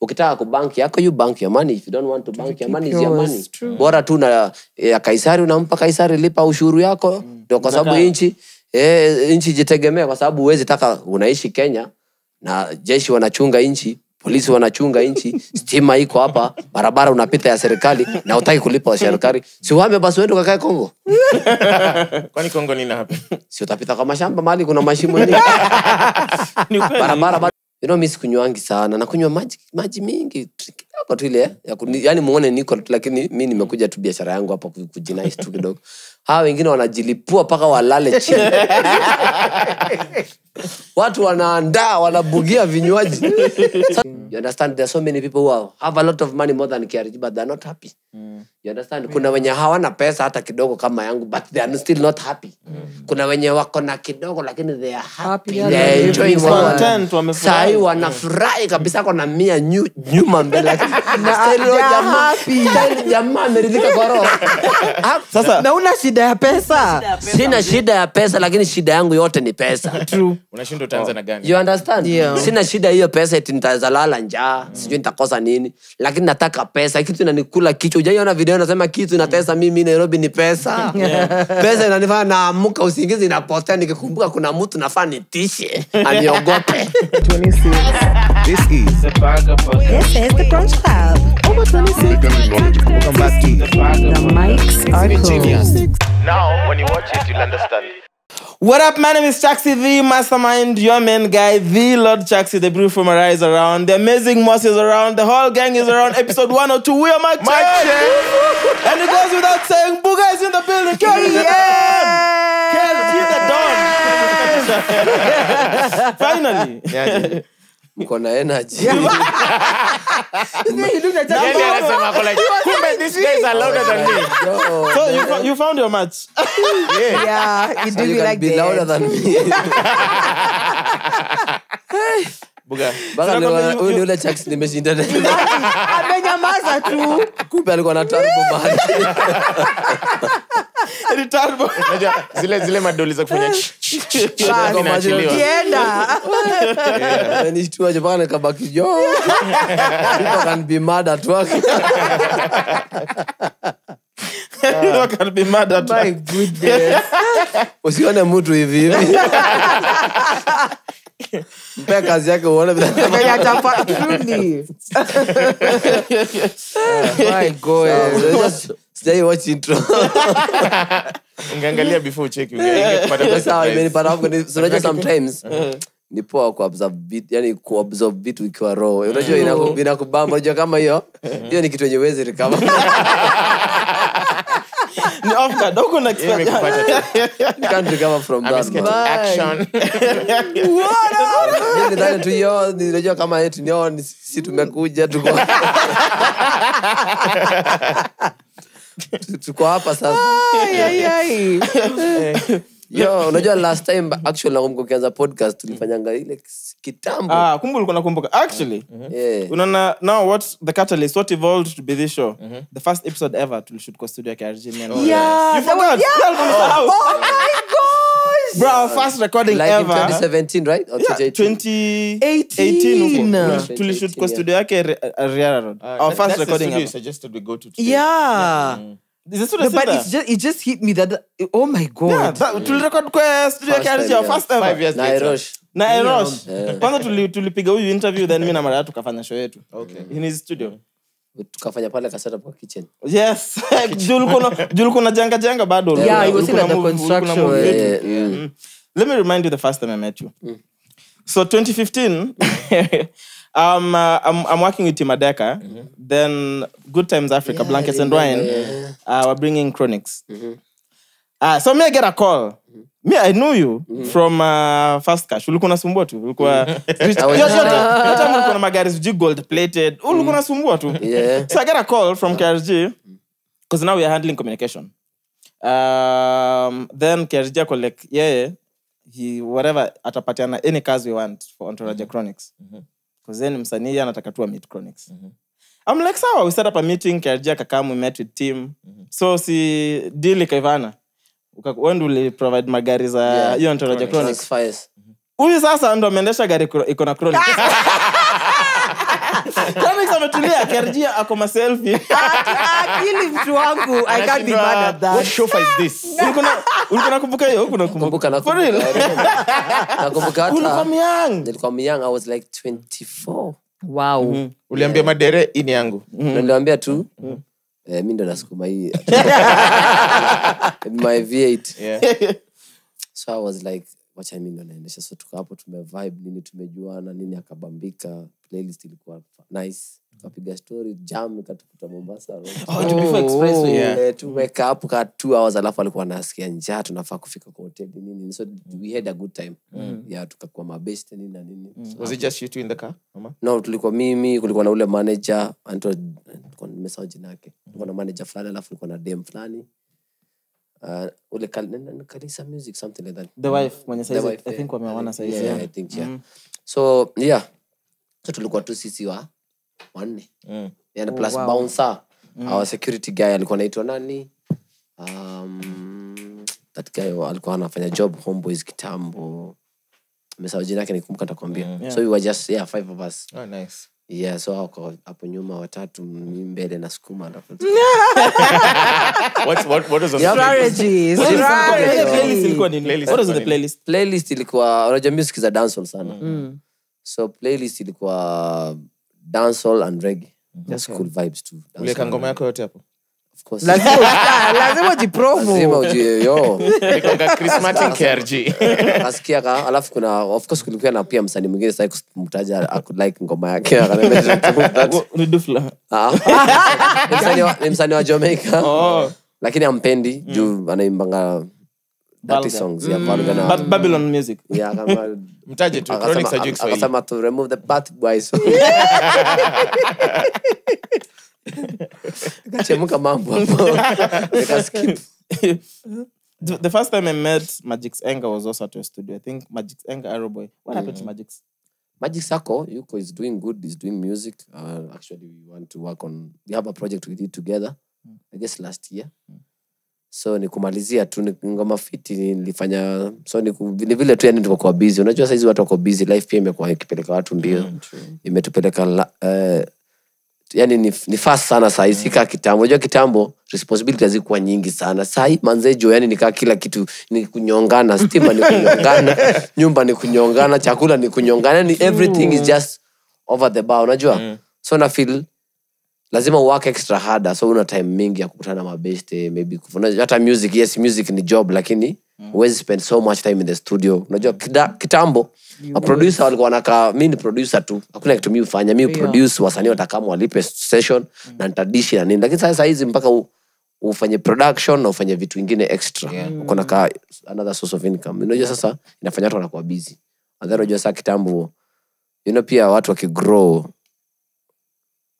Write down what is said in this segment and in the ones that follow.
ukitaka kubank yako you bank your money. If you don't want to bank your money is your money. Bora tu na ya kaisari unampa kaisari lipa ushuru yako. Ndio kwa sababu nchi eh, nchi jitegemea kwa sababu huwezi taka unaishi kenya na jeshi wanachunga nchi polisi wanachunga nchi stima iko hapa barabara unapita ya serikali na utaki kulipa wa serikali. Si wame basi uende ukakae kongo? Kwani kongo nina hapa si utapita kwa mashamba mali kuna mashimo ni barabara you know, mi sikunywangi sana. Nakunywa maji maji mingi kidogo tu ile ya yani muone niko lakini mi nimekuja tu biashara yangu hapa ku- kujinais tu kidogo. Hawa wengine wanajilipua mpaka walale chini. Watu wanaandaa wanabugia vinywaji. You understand there are so many people who have a lot of money more than KRG but they're not happy you understand? Kuna wenye hawana pesa hata kidogo kama yangu but they are still not happy. Kuna wenye wako na kidogo lakini they are happy, Happy, they are yeah, enjoying wamefurahi. Sahi wanafurahi kabisa kona mia nyu- nyuma mbele. Jamaa- ameridhika kwa roho. Sasa na una shida ya pesa? Sina shida ya pesa. Lakini shida yangu yote ni pesa. Unashinda utaanza na gani? You understand? Yeah. sina shida hiyo pesa eti nitazalala njaa sijui nitakosa nini lakini nataka pesa. Kitu inanikula kichwa. Ujaiona video nasema kitu inatesa mimi nairobi ni pesa pesa inanifanya naamka usingizi inapotea nikikumbuka kuna mtu nafaa nitishe aniogope This is This is the Crunch Club. welcome back to The mics are cool. Now, when you watch it, you'll understand. What up, my name is Chaxi, the mastermind, your main guy, the Lord Chaxi, the brew from Arise around, the amazing Moss is around, the whole gang is around, episode 102, we are Mike Chen. And it goes without saying, Booga is in the building, Kelly, yeah! Kelly, the Don. Finally. Mko na energy. So you, fo- you found your match. yeah. You do you me like be louder than me Ni ule nimeshinda amenyamaza tu kumbe alikuwa na taribu mahali ni turbo. Unajua, zile zile madoli za kufanya kienda Amenishtua nikabaki jo can be mad at work. You can be mad at my goodness. Usione mtu hivi hivi mpe kazi yake uone ungeangalia before ucheki unajua sometimes ni poa vitu yani kuobserve vitu ikiwa roho unajua inakubamba. Unajua kama hiyo hiyo ni kitu yenye Ni. You can't recover from that action. Tu hiyo ninajua kama oh, tumekuja tuko tuko hapa sasa Ai, ai, ai. Yo unajua last time actually nakumbuka ukianza podcast tulifanyanga ile kitambo Ah, kumbe ulikuwa nakumbuka actually yeah. unaona now what the catalyst what evolved to be this show mm-hmm. the first episode ever tulishoot kwa studio ya KRG man. Yeah, you forgot yeah. oh, to. Oh my gosh! bro our first recording like ever in 2017 right or Yeah, 2018? 2018 huko. 18. tulishoot kwa studio yake uh, Riara Road our That- first that's the recording studio you ever. suggested we go to today. Yeah. Still but it's just it just hit me that oh my god. Yeah, that- tulirecord kwa studio ya First KRG time, first ever. Five years na later. Na erosh kwanza tulipiga huyu interview then mi na mara tukafanya show yetu. Okay. in his studio. Tukafanya pale kasetup kwa kitchen. Yes. Janga janga bado. Yeah, the construction, yeah, yeah, mm. Mm. let me remind you the first time i met you. So 2015 um, uh, I'm, I'm working with Timadeka. Then Good Times Africa, Blankets and Wine, uh, we're bringing Chronics. Uh, so me I get a call. Me, I knew you from uh, Fast Cash. Ulikuwa unasumbua tu. Ulikuwa Yote- yote mlikuwa na magari sijui gold plated. Ulikuwa unasumbua tu. Yeah. So I get a call from KRG because now we are handling communication. Um, then KRG ako like, yeah, he whatever atapatiana any cars we want for Entourage Chronics. Because then msanii anataka tu meet Chronics. I'm like, sawa, we set up a meeting, KRG Kakamu met with team. So si deal ikaivana. Wewe ndio provide magari za Yeah, hiyo Entourage Chronics. Transfers. Huyu sasa ndo ameendesha gari iko na Chronics. Ametulia akiarjia ako maselfi akili mtu wangu i can't be mad at What that is this? ulikuwa nakumbuka hiyo huku Kumbuka, nakumbuka For real? nakumbuka ulikuwa myang nilikuwa myang i was like 24 wow. Uliambia madere ini yangu. Na niliwaambia tu eh, mi ndo nasukuma hii. My v8 Yeah. so i was like wacha mi ndo naendesha. So tuka hapo tumevibe nini tumejuana nini akabambika playlist ilikuwa nice. Tukapiga story jam ikatukuta mombasa tumekaa hapo ka two hours alafu alikuwa anasikia njaa tunafaa kufika kwa hoteli nini so we had a good time. Yeah tukakuwa mabest nini na nini. So, Was it just you two in the car? Mama? no tulikuwa mimi kulikuwa na ule manager anaitwa- nilikuwa nimesahau jina yake. Kulikuwa na manager fulani alafu kulikuwa na dem fulani. Uh, ule Kal- nani- nani- kalisa music something like that. The wife mwenye saizi i think wameona saizi Yeah, yeah. I think, yeah. so yeah so tulikuwa tu sisi wa wanne. Mm. yani plus wow. bouncer. Our security guy alikuwa naitwa nani? Um, that guy alikuwa anafanya job homeboys kitambo. Mesawa jina yake nikumbuka nitakwambia. So we were just yeah five of us. Oh, nice. yeah so wako hapo nyuma watatu mi mbele na sukuma Yeah. ilikuwa nini? Playlist What was the ilikuwa playlist? playlist ilikuwa unajua music za dancehall sana so playlist ilikuwa dancehall and reggae. Just okay. cool vibes too. Uliweka ngoma yako yote hapo? Of course. Lazima uta- lazima ujipromo. Lazima ujue yo. Nikonga Chris Martin KRG. kasikia ka alafu kuna of course kulikuwa na pia msanii mwingine sasa kumtaja aku ngoma yake Ni. Msanii wa- ni msanii wa Jamaica. Oh. lakini ampendi juu anaimbanga dirty songs ya vulgar na Ba- Babylon music. yeah kama mtaje tu Chronics hajui Kiswahili. akasema to remove the bad boys kachemuka mambo hapo nikaskip the, the first time I met Magic's Anger was also at your studio. I think Magic's Anger Arrow Boy. What happened to Magic's? Magic Sako, Yuko is doing good. He's doing music. Uh, actually, we want to work on. We have a project we did together. I guess last year. So ni kumalizia tu ni ngoma fiti nilifanya so ni, ni vile tu yani tukakuwa busy. Unajua saizi watu wako busy, life pia imekuwa ikipeleka watu mbio. Imetupeleka la, uh, yani ni, ni fast sana sahii si sikaa kitambo. Unajua kitambo responsibility hazikuwa nyingi sana. Sahi manzejo yani nikaa kila kitu ni kunyongana stima ni kunyongana nyumba ni kunyongana chakula ni kunyongana yani everything is just over the bar unajua? So na feel lazima work extra harder so una time mingi ya kukutana na mabeste maybe kufuna- hata music yes music ni job lakini huwezi spend so much time in the studio. Unajua kida, kitambo maproducer walikuwa wanakaa mi ni producer tu hakuna kitu mi hufanya. Mi produce wasanii watakama walipe session na nitadishi na nini. Lakini sasa hizi mpaka u, ufanye production na ufanye vitu ingine extra. Yeah. ukona ka another source of income. Unajua sasa inafanya watu wanakuwa busy. Adhari unajua saa kitambo you know pia watu wakigrow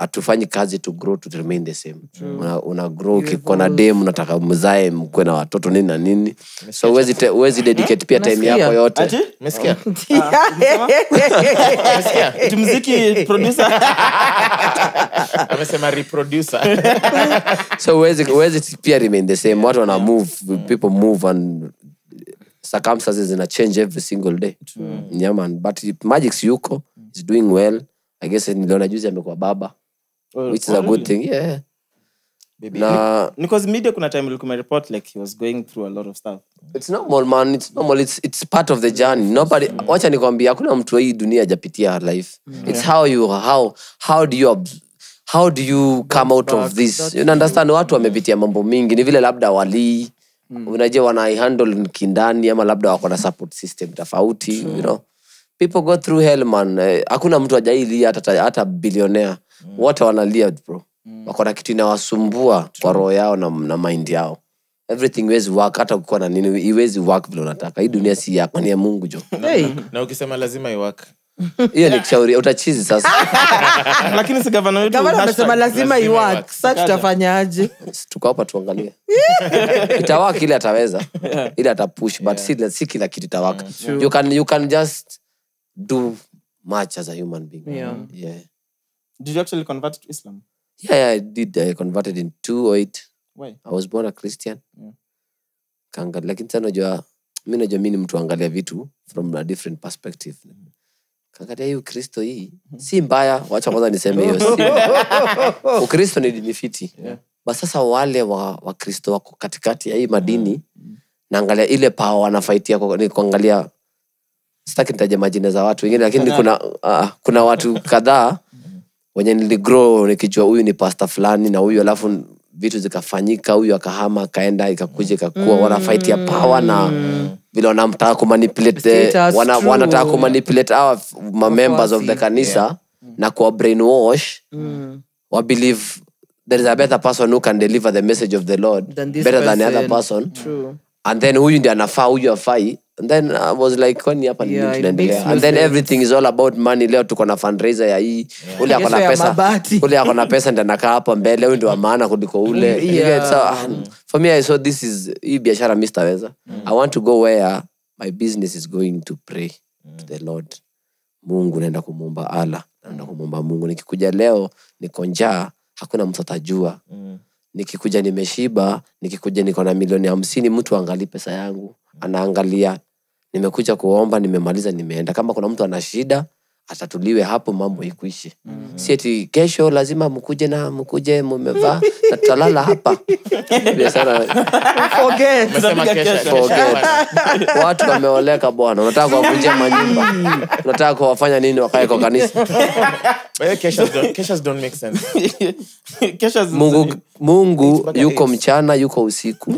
hatufanyi kazi to grow to remain the same. Una, una grow ukikuwa na dem unataka mzae mkwe na watoto nini na nini. So uwezi te- huwezi dedicate pia time yako yote? Umesikia? Ati mziki producer. amesema reproducer. So uwezi uwezi pia remain the same. Watu wana move people move and circumstances zina change every single day. Yeah, man. but magic yuko is doing well. I guess niliona juzi amekuwa baba which is a good thing yeah. Na Because media kuna time ilikuwa report like he was going through a lot of stuff. it's normal man. It's normal. It's, it's part of the journey. Nobody wacha nikwambia hakuna mtu hii dunia ajapitia life. It's how you how how do you how do you come out of this? you understand watu wamepitia mambo mingi. Ni vile labda walii. Mm. unajua wanaihandle kindani ama labda wako na support system tofauti you know. People go through hell man. Eh, hakuna mtu ajailia hata, hata bilionea wote wanalia bro. Wako na kitu inawasumbua kwa roho yao na, na mind yao. Everything iwezi work hata ukiwa na nini iwezi work vile unataka. Hii dunia si yako ni ya mungu jo. Hey. na ukisema lazima iwak hiyo ni kshauri utachizi sasa. Lakini si gavana wetu gavana amesema lazima lazima iwak iwork. tutafanyaje? Tuko hapa tuangalie. Itawak ile ataweza. Ile atapush but si, si kila kitu itawaka you can, you can just do much as a human being. Yeah. yeah. Did you actually convert to Islam? Yeah, yeah, I did. I converted in 208. Why? I was born a Christian. Yeah. Lakini sana najua mi najua mi ni mtu angalia vitu from a different perspective. kakatia hii ukristo hii si mbaya wacha kwanza niseme hiyo si ukristo ni dini fiti ba sasa wale wa wakristo wako katikati ya hii madini naangalia ile pawa wanafaitia ni kuangalia sitaki nitaja majina za watu wengine lakini kuna uh, kuna watu kadhaa wenye niligrow nikijua huyu ni pasta fulani na huyu alafu vitu zikafanyika huyu akahama akaenda ikakuja ikakua. Ikakuwa wanafaitia pawa na vile wanamtaka kumanipulate wana, wanataka kumanipulate hawa mamembers of the kanisa yeah. na kuwa brainwash. Wa believe there is a better person who can deliver the message of the lord Than this better than the other person. person. True. and then huyu ndi anafaa huyu afai and then I was like kwani hapa ni Yeah, it tunaendelea? makes no and then sense. everything is all about money. Leo tuko na fundraiser ya hii. Ule ako Kesho ya pesa. mabati. ule ako na pesa anakaa hapa mbele. Huyu wa maana kuliko ule. You get? So, ah, for me i saw this is hii biashara mi sitaweza i want to go where my business is going to pray to the lord. Mungu naenda kumuumba ala naenda kumuumba mungu. Nikikuja leo niko njaa hakuna mtu atajua. Nikikuja nimeshiba nikikuja niko na milioni hamsini mtu angalii pesa yangu anaangalia nimekuja kuomba nimemaliza nimeenda. Kama kuna mtu ana shida atatuliwe hapo mambo ikuishi mm si eti kesho lazima mkuje na mkuje mumevaa na tutalala hapa. Forget. Kesho. Forget. watu wameoleka bwana. Unataka kuwavunjia manyumba? Unataka kuwafanya nini wakae kwa kanisa? Zi- mungu mungu yuko mchana yuko usiku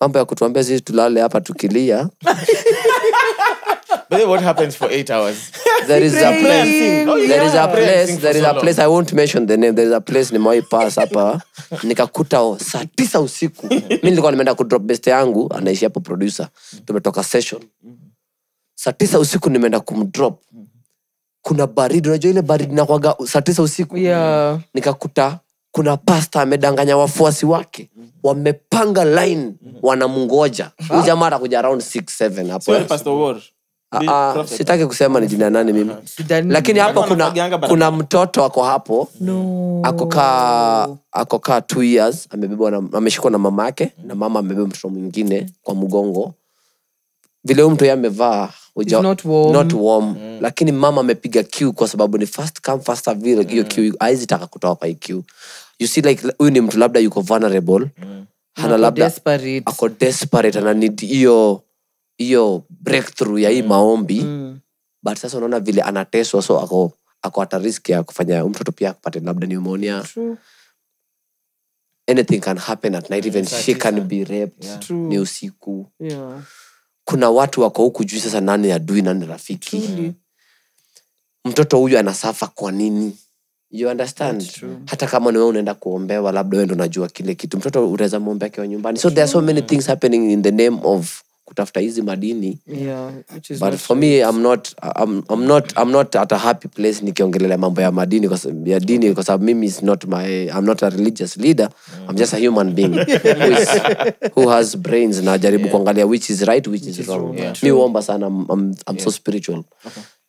mambo ya kutuambia sisi tulale hapa tukilia. But then what happens for eight hours? there is a place. Oh, there is a place. there is a place. I won't mention the name. There is a place nimewahi pass hapa. Nikakuta o- saa tisa usiku. Mi nilikuwa nimeenda kudrop best yangu. Anaishi hapo producer. Tumetoka session. Saa tisa usiku nimeenda kumdrop kuna baridi. Unajua ile baridi nakwaga saa tisa usiku? Yeah. nikakuta kuna pasta amedanganya wafuasi wake. Wamepanga line wanamngoja. Huyu jamaa atakuja around 67 hapo. Uh. Ah, ah, sitaki kusema ni jina nani mimi. Lakini hapo kuna, kuna mtoto ako hapo. No. akokaa akokaa two years amebebwa na, ameshikwa na mama yake na mama amebeba mtoto mwingine kwa mgongo. Vile huyu mtu ye amevaa uja- not warm. not warm. lakini mama amepiga q kwa sababu ni first come first serve hiyo q aizitaka kutoka kwa hii q you see like huyu ni mtu labda yuko vulnerable hana Ako labda desperate. ako desperate ana nid hiyo hiyo breakthrough ya hii maombi. But sasa unaona vile anateswa so ako ako hata risk ya kufanya mtoto pia akupate labda pneumonia. True. anything can happen at night even she can be raped True. ni usiku. Yeah. kuna watu wako huku juu sasa nani adui nani rafiki. Mtoto huyu anasafa kwa nini you understand? Hata kama niwe unaenda kuombewa labda wendo ndo unajua kile kitu. Mtoto utaweza mwombea akiwa nyumbani. So there are so many things happening in the name of kutafuta hizi madini. Yeah. Which is but for me I'm not, I'm, I'm not, I'm not at a happy place nikiongelelea mambo ya madini kwa ya dini kwa sababu mimi is not my, I'm not a religious leader. I'm just a human being who, is, who has brains na jaribu kuangalia which is right which, is wrong. Yeah. mi huomba sana I'm, I'm, I'm so spiritual.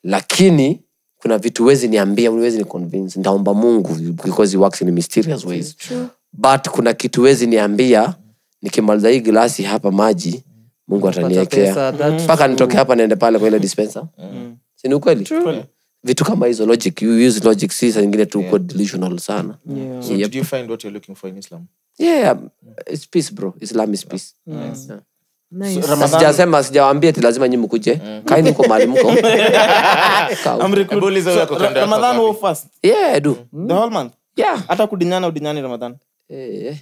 Lakini kuna vitu wezi niambia wezi ni convince. Ndaomba mungu because he works in mysterious ways but kuna kitu wezi niambia nikimaliza hii glasi hapa maji mungu ataniekea. mpaka nitoke hapa niende pale kwa ile dispenser. Sini ukweli? Vitu kama hizo logic you use logic si saa nyingine tu uko delusional sana. Yeah. So Yep. did you find what you're looking for in Islam? yeah it's peace bro. Islam is peace. Yeah. Nice. Sijasema sijawambia ti lazima nyi mkuje. Kaini uko mali mko yeah The whole month. yeah. Hata kudinyana udinyani ramadhan Eh.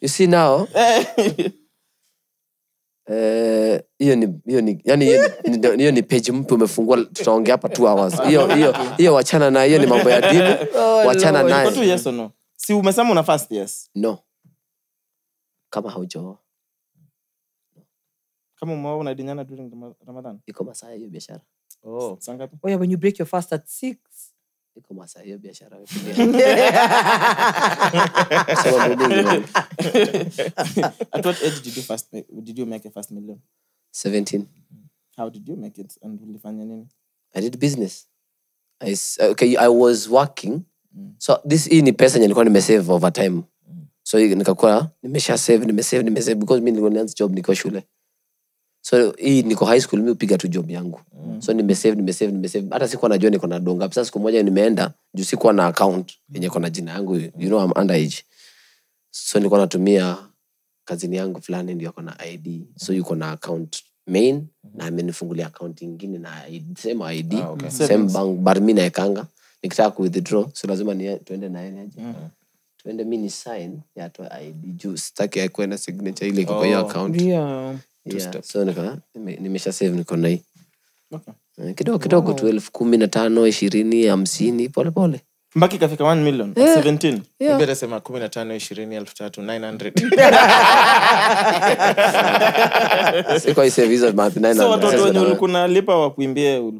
you see now? Eh, hiyo ni hiyo ni yani hiyo ni- ni- page mpya umefungua tutaongea hapa hours. Hiyo hiyo hiyo wachana na hiyo ni mambo ya dini. Wachana nayo. Naye yes or no? Si umesema una fast? Yes. No kama haujoa kama umeoa unadinyana during Ramadan. ramadhan iko masaa ya hiyo biashara Oh. saa ngapi Oh, yeah, when you break your fast at 6. iko masaa ya hiyo biashara Sababu man. at what age did you fast did you make a fast million 17 how did you make it and ulifanya nini I did business. I, okay, I was working. Mm. So this hii ni pesa nilikuwa nimesave over time. So nikakua nikakuwa nimesha save, nimesave, nimesave because mimi nilikuwa nianza job nikiwa shule. so hii niko high school mi upiga tu job yangu. So nimesave nimesave nimesave. Hata sikuwa najua niko na donga. Sasa siku moja nimeenda juu sikuwa na account yenye kona jina yangu you know I'm underage so nilikuwa natumia kazini yangu fulani ndio ako na id so yuko na account main na amenifungulia account ingine na ID, same id Ah, okay. same bank bar mi naekanga. Nikitaka kuwithdraw so lazima ni, tuende naye niaje tuende mi ni sign yatoe id juu sitaki akuwe na signature ile iko kwa hiyo Oh. account. Yeah. yeah. so nika nimesha save niko na hii. Eh, kidogo kidogo tu elfu kumi na tano ishirini hamsini polepole mpaka ikafika 1 million 17 Maybe sema kumi na tano ishirini elfu tatu 900 sikuwaisave hizo math 900 so watoto wenye ulikuwa nalipa wakuimbie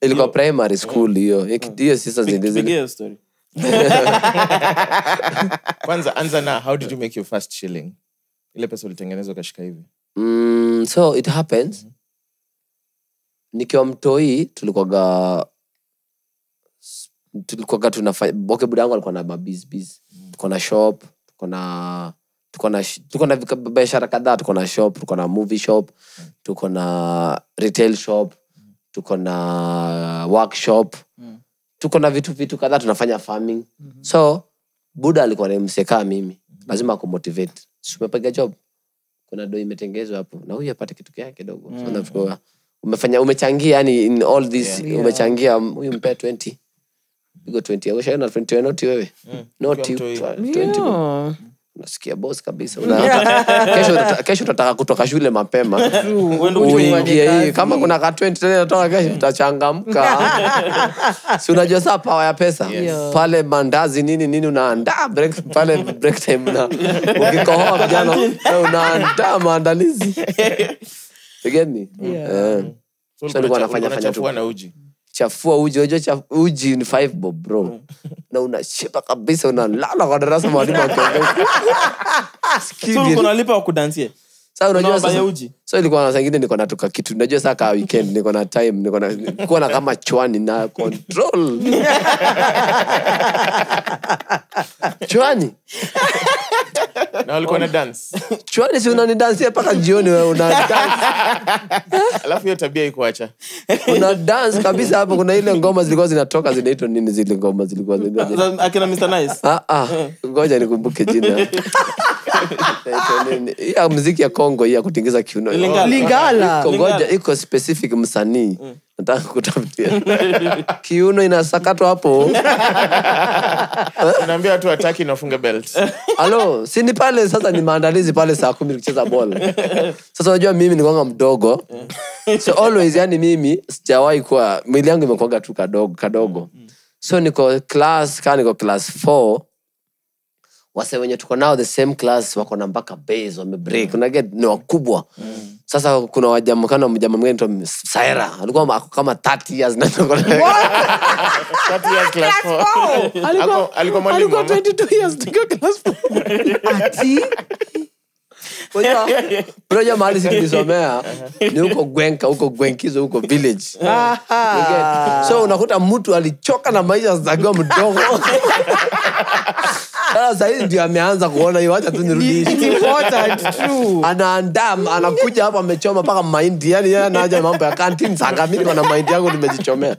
ilikuwa primary school hiyo. Hiyo sisa zile pigia story kwanza anza na how did you make your first shilling? Ile pesa ulitengeneza ukashika hivi. Mm, so it happens. Mm-hmm. nikiwa mtoi tulikwaga tulikwaga tunaboke buda yangu alikuwa na mabizbiz tuko na shop tuko na tuko na tuko na biashara kadhaa. Tuko na shop tuko na movie shop tuko na retail shop tuko na workshop tuko na vitu vitu kadhaa tunafanya farming. Mm-hmm. so buda alikuwa namsekaa mimi. Lazima akumotivate umepiga job. Kuna do imetengezwa hapo. Na huyu apate kitu kyake kidogo. So nafikiri umefanya umechangia yani in all this Yeah. umechangia huyu huyu mpea 20 pigo 20 ushaona 20 not noti wewe noti not you, 20 Yeah. Unasikia bos kabisa Una, kesho, utata- kesho utataka kutoka shule mapema. Uingie hii. kama kuna ka 20 tena natoka kesho utachangamka. Si unajua saa pawa ya pesa? Yes. pale mandazi nini nini unaandaa? Break, pale break time na ukikohoa vijana unaandaa maandalizi. You yeah. Yeah. So So nilikuwa nafanya- fanya tu. na uji chafua uji unajua chaf- uji ni five bob bro na unashiba kabisa unalala kwa darasa mwalimu akiongea. Sikii so vile. ulikuwa nalipa wakudansie Sasa unajua sasa- so ilikuwa na saa niko natoka kitu. Najua saa kaa weekend niko na time niko na kuwa na kama chwani na control. Chwani? Na walikuwa na dance. Chwani si unanidansia mpaka jioni wewe una dance, alafu hiyo tabia ikuacha una dance kabisa hapo. Kuna ile ngoma zilikuwa zinatoka zinaitwa nini zile ngoma zilikuwa akina mr nice? Ah, ah, ngoja nikumbuke jina. Inaitwa nini? Hii ya mziki ya kongo hii ya kutingiza kiuno. Lingala. Iko- ngoja iko specific msanii. Nataka kutafutia. Kiuno inasakatwa hapo. Unaambia watu wataki nafunge belt. Halo si ni pale sasa ni maandalizi pale saa kumi nikicheza bol sasa unajua mimi nikwanga mdogo. So always yani mimi sijawahi kuwa mwili yangu imekuaga tu kadogo kadogo. So niko class kaa niko class 4 wase wenye tuko nao the same class wako na mpaka base wamebreak unaget ni wakubwa. Sasa kuna wajama kana mjama mwingine anaitwa saira. Alikuwa ako kama 30 years na tuko na- 30 years class four. Ako- alikuwa alikuwa ama? 22 years tuko class 4 Ati? Unajua mahali sikilisomea ni huko gwenka huko gwenkizo huko village. So unakuta mtu alichoka na maisha akiwa mdogo sasa sahizi ndio ameanza kuona hiyo wacha tu nirudishe. Anaandaa anakuja hapo amechoma mpaka mahindi. Yani yeye anaja mambo ya kantin sanga mi niko na mahindi yangu nimejichomea.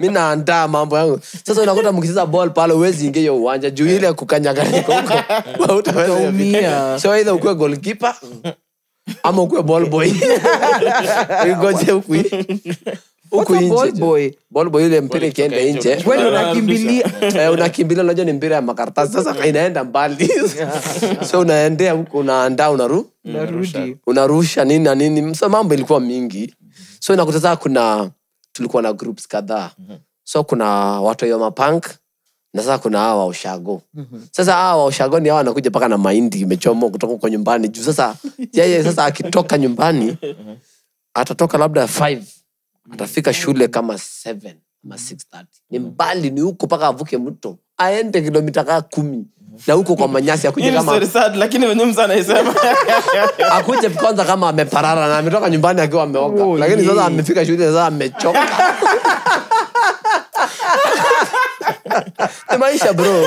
Mi naandaa mambo yangu. Sasa unakuta mkicheza ball pale uwezi ingia hiyo uwanja juu ile kukanyaganyika huko. Hautaweza so either ukuwe goalkeeper ama ukuwe ball boy. Ngoje huku huku What's a ball nje boy? ball boy ile mpira ikienda nje, unakimbilia eh, unakimbilia unajua ni mpira ya makaratasi. Sasa inaenda mbali. So unaendea huko unaandaa unaru unarusha nini na nini. So mambo ilikuwa mingi. So inakuta kuna tulikuwa na groups kadhaa. So kuna watu wa mapunk na sasa kuna hawa wa ushago. Sasa hawa wa ushago ni hawa wanakuja mpaka na mahindi imechomwa kutoka kwa nyumbani. Juu sasa yeye sasa akitoka nyumbani atatoka labda 5 atafika shule kama seven ama 6:30 ni mbali ni huko mpaka avuke mto. Aende kilomita kaa kumi. Na huko kwa manyasi akuje kama lakini wenye msa anaisema. Akuje kwanza kama ameparara na ametoka nyumbani akiwa ameoka Oh, lakini sasa amefika shule sasa amechoka. Ni maisha bro.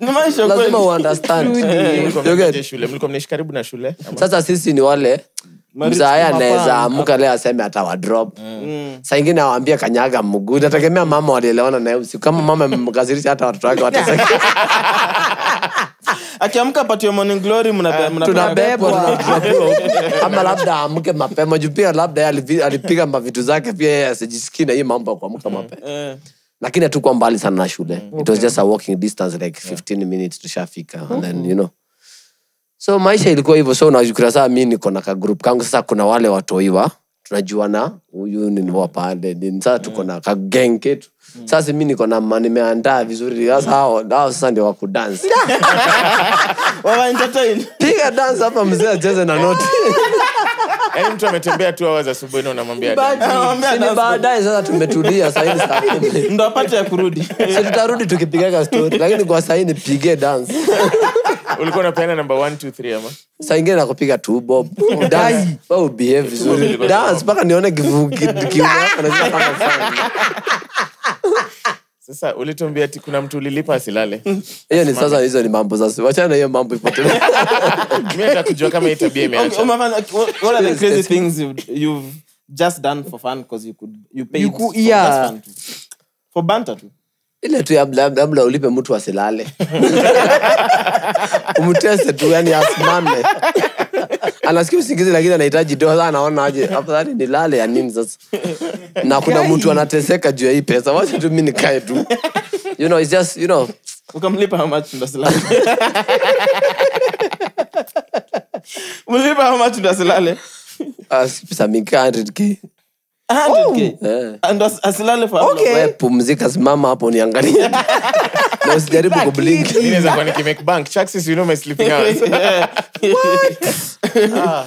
Ni maisha lazima uunderstand. Shule. Mlikuwa mnaishi karibu na shule? Sasa sisi ni wale Mapanga. anaweza amka leo aseme atawadrop Mm. saa ingine awambia kanyaga mguu. Nategemea mama walielewana naye usiku. Kama mama amemkasirisha hata watoto wake akiamka apatie morning glory mnabe- mnabe- tunabebwa ama labda amke mapema. Juu pia labda alipiga mavitu zake pia yeye asijisikii na hii mambo ya kuamka mapema. Eh. lakini hatukuwa mbali sana na shule. It was just a walking distance like 15 minutes tushafika. And then you know so maisha ilikuwa hivyo. So unajukira saa mi niko na kagrup kangu. Sasa kuna wale watoiwa. Tunajuana huyu niniwa wa pale ni- sasa tuko na kageng ketu sasa mi niko na ma- nimeandaa vizuri. Sasa hao hao sasa ndio wakudansi dan piga dance hapa mzee acheze na noti. Yaani mtu ametembea tu hours asubuhi na unamwambia baadaye sasa tumetulia sahii saa kumi. Ndo apate ya kurudi. Si tutarudi tukipigaga stori lakini kwa sahii nipige dance ulikuwa unapeana namba 1 2 3 ama? Saa ingine nakupiga tu bob. Dance. Vizuri. dance mpaka nione sasa ulituambia ati kuna mtu ulilipa asilale. Hiyo ni sasa hizo ni mambo sasa. Wachana na hiyo mambo ipotele mi nataka kujua kama hii tabia imeacha. umefanya- what what are the crazy things you've, you've just done for fun because you could you paid You could- for just fun too. for banter too ile tu labda ulipe mtu asilale. Umtese tu yani asimame. Anasikia usingizi lakini anahitaji doa Sasa anaona aje. Afadhali nilale ya nini sasa? Na kuna mtu anateseka juu ya hii pesa. Wacha tu mi nikae tu. You know, it's just, you know, ukamlipa how much ndo mlipa how much ndo uh, pesa mingi 100k pumzika simama hapo niangalie. Na usijaribu kublink. Mi naweza kuwa nikimake bank. Chaxis, you know my sleeping hours. Ah.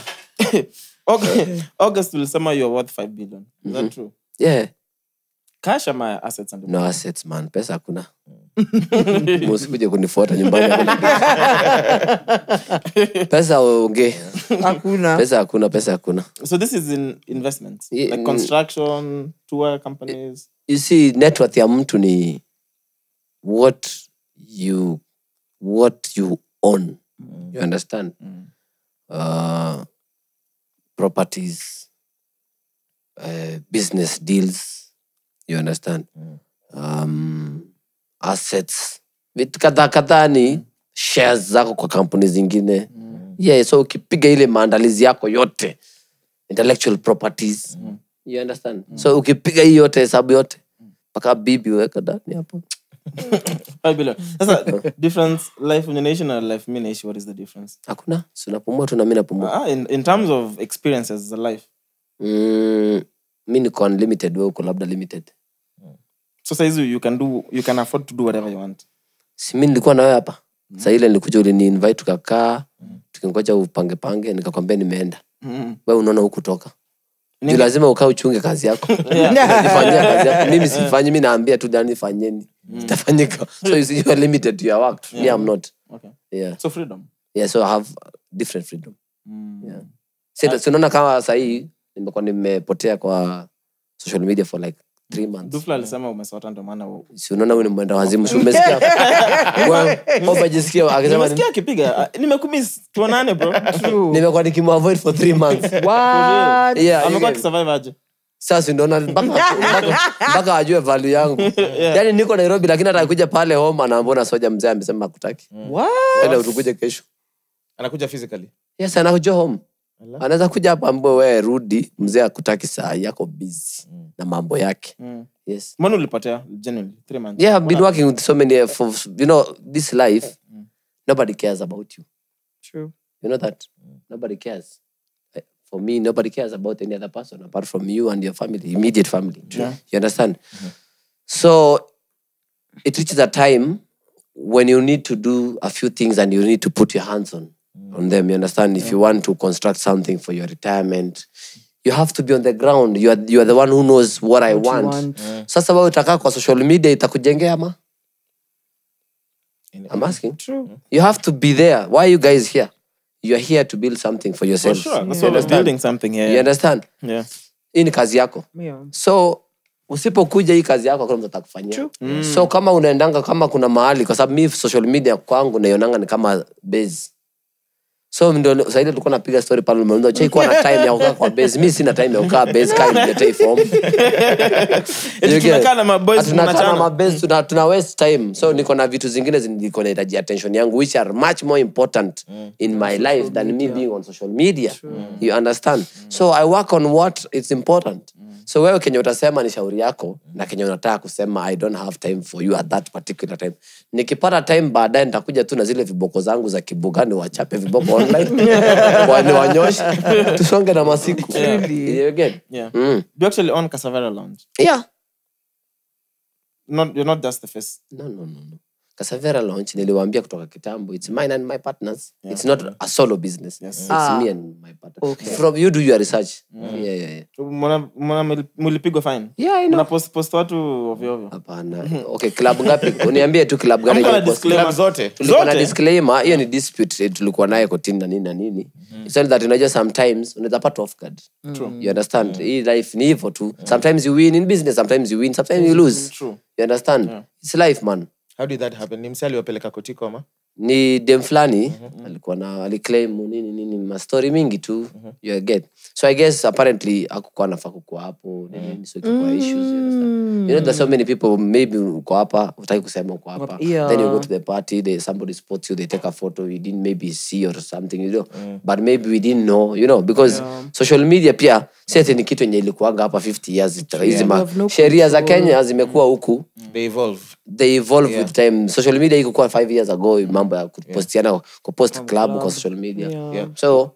Okay. August ulisema you are worth 5 billion. Is that true? Yeah. Cash ama assets and no assets man. Pesa hakuna musikuje kunifuata nyumbani. Pesa onge hakuna. Pesa hakuna pesa hakuna. So this is in investments Yeah, like mm. construction tour companies. You see net ya mtu ni what you what you own. You understand? Uh, properties uh, business deals. You understand? Um, assets vitu kadhaa kadhaa ni shares zako kwa kampuni zingine. Mm. yeah so ukipiga ile maandalizi yako yote intellectual properties. Mm. you understand? Mm. so ukipiga hii yote hesabu yote mpaka bibi weka ndani hapo. 5 sasa difference life wenye naishi na life mi naishi what is the difference? Hakuna. Sinapumua tu na mi napumua. Ah, in, in terms of experiences za life. Mm, mi niko unlimited we uko labda limited so saizi you can do you can afford to do whatever you want. Si mi nilikuwa nawe hapa saa ile nilikuja uliniinvite tukakaa tukingoja upange pange nikakwambia nimeenda. Mm. we unaona hukutoka juu lazima ukaa uchunge kazi yako. Kazi yako. Mimi sifanyi mi naambia tu dani fanyeni. Itafanyika. So you are limited to your work me i'm not. Okay. Yeah. So freedom? Yeah so i have different freedom. Mm. yeah. Sinaona kama sahii nimekuwa nimepotea kwa social media for like unaona huyu ni mwenda wazimu nimekuwa for three months. Sasa mpaka ajue value yangu. Yaani niko nairobi lakini atakuja pale home anaambona soja mzee amesema akutaki What? enda utukuje kesho. Anakuja physically? Yes anakuja home. Anaweza kuja hapa we rudi. Mzee akutaki saa yako busy na mambo yake. Mm. yes. Mbona ulipotea? Genuinely three months. Yeah i've been working with so many for you know this life nobody cares about you. True. you know that? Nobody cares. Eh, for me nobody cares about any other person apart from you and your family immediate family. Yeah. you understand? So it reaches a time when you need to do a few things and you need to put your hands on on them you understand? If you want to construct something for your retirement you have to be on the ground. You are, you are the one who knows what What i want, want. Yeah. sasa wewe utakaa kwa social media itakujengea ma i'm asking. True. you have to be there. Why are you guys here? You are here to build something for yourself. for sure yeah. you understand, building something here you understand? yeah. Hii ni kazi yako. Yeah. so usipokuja hii kazi yako hakuna mtu atakufanyia. So kama unaendanga kama kuna mahali kwa sababu mi social media kwangu naionanga ni kama base so ndio saidi tulikuwa napiga story pale umeuliza chai kuwa na time ya kukaa kwa base. Mi sina time ya kukaa base kai niletee form. Tunakaa na maboys tunachana. mabase tuna, tuna waste time. So niko na vitu zingine zi- niko nahitaji attention yangu which are much more important in my life than me being on social media. You understand? So i work on what is important so wewe kenye utasema ni shauri yako na kenye unataka kusema i don't have time for you at that particular time nikipata time baadaye nitakuja tu na zile viboko zangu za kibugani wachape viboko online wanyoshe tusonge na masiku You get? Yeah. Mm. Do you actually own Casavera Lounge? yeah Not, you're not just the face. no, no, no, no. Kasavera launch niliwaambia kutoka kitambo it's mine and my partners. Yeah. it's not a solo business. Yes. it's me and my partner. From you do your research. Yeah, yeah, yeah. Mbona mulipigwa fine? Yeah, I know. Post post watu ovyo ovyo? Hapana. Okay club ngapi? Uniambie tu club gani Hamna disclaimer. Zote. tulikuwa na disclaimer. Hiyo ni dispute tulikuwa naye kotini na nini na nini. It's only that unajua sometimes unaweza pata off guard. You understand? Hii life ni hivyo tu. Sometimes you win in business sometimes you win sometimes you lose. True. you understand? It's life man how did that happen? Ni msi aliwapeleka kotiko ama? Ni dem fulani alikuwa na aliclaim nini nini mastori mingi tu. You get. So i guess apparently akukuwa nafaa kukuwa hapo nini nini so ikikuwa issues you understand? you know there's so many people maybe uko hapa utaki kusema uko hapa. Yeah. then you go to the party they, somebody spots you they take a photo you didn't maybe see or something you know. But maybe we didn't know you know because social media pia si ni kitu enye ilikuanga hapa 50 years hizi ma- no sheria za kenya zimekuwa huku. They evolve. They evolve with time. Social media ikukuwa 5 years ago mambo ya kupostiana kupost club kwa social media. Yeah. so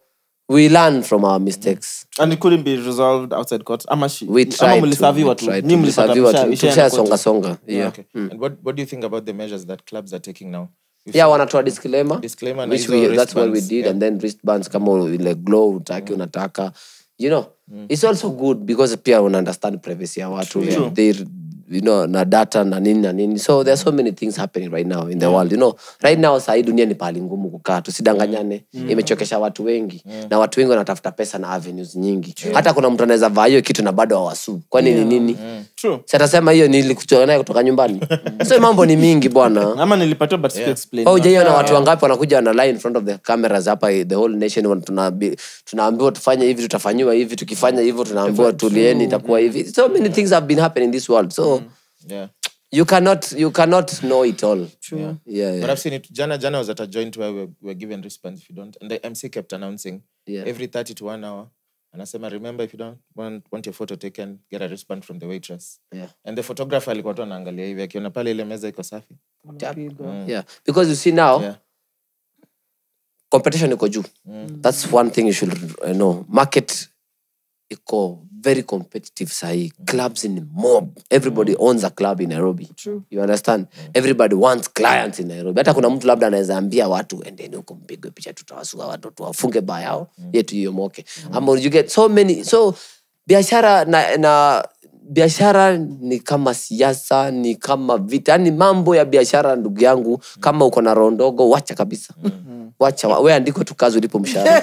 we learn from our mistakes. And it couldn't be resolved outside court. Ama she we try tried to, mlisaviwa what tu. mlisavi Nyinyi to. mlipata Tulisaviwa tu. ishaenda tushasonga songa yeah. Okay. And what, what do you think about the measures that clubs are taking now? If yeah wanna wanatoa disclaimer, Disclaimer which we, that's what we did yeah. and then wristbands kama ile glow utaki unataka you know mm. it's also good because pia una understand privacy ya watu yeah. they you know na data na nini na nini. So there are so many things happening right now in the yeah. world. You know right now sahii dunia ni pahali ngumu kukaa tusidanganyane imechokesha watu wengi. Na watu wengi wanatafuta pesa na avenues nyingi. Yeah. hata kuna mtu anaweza vaa hiyo kitu na bado awasuu kwani ni nini? True. Si atasema hiyo nilikutoa naye kutoka nyumbani so mambo ni mingi bwana ama nilipatiwa but siku explain au jaiona watu wangapi wanakuja wana lie in front of the cameras hapa the whole nation tunaambiwa tufanye hivi tutafanyiwa hivi tukifanya hivyo tunaambiwa tulieni itakuwa hivi so many things have been happening in this world so yeah you cannot you cannot know it all yeah, yeah. But I've seen it. Jana Jana was at a joint where we were, we were given wristbands if you don't. And the MC kept announcing Yeah. every 30 to one hour. And I remember, if you don't want, want your photo taken, get a wristband from the waitress. Yeah. And the photographer alikuwa tu anaangalia hivi akiona pale ile meza iko safi. yeah because you see now Yeah. competition iko juu mm. that's one thing you should uh, know market iko very competitive sahii. Clubs in mob. Everybody owns a club in nairobi. True. you understand? Everybody wants clients in nairobi. Hata kuna mtu labda anaweza ambia watu endeni huko mpigwe picha tutawasua watoto wafunge bayao yetu iyomoke. Ama you get so many so biashara na, na biashara ni kama siasa ni kama vita. Yani mambo ya biashara ndugu yangu kama uko na roho ndogo wacha kabisa. Wacha wa- we andiko tu kazi ulipo mshahara.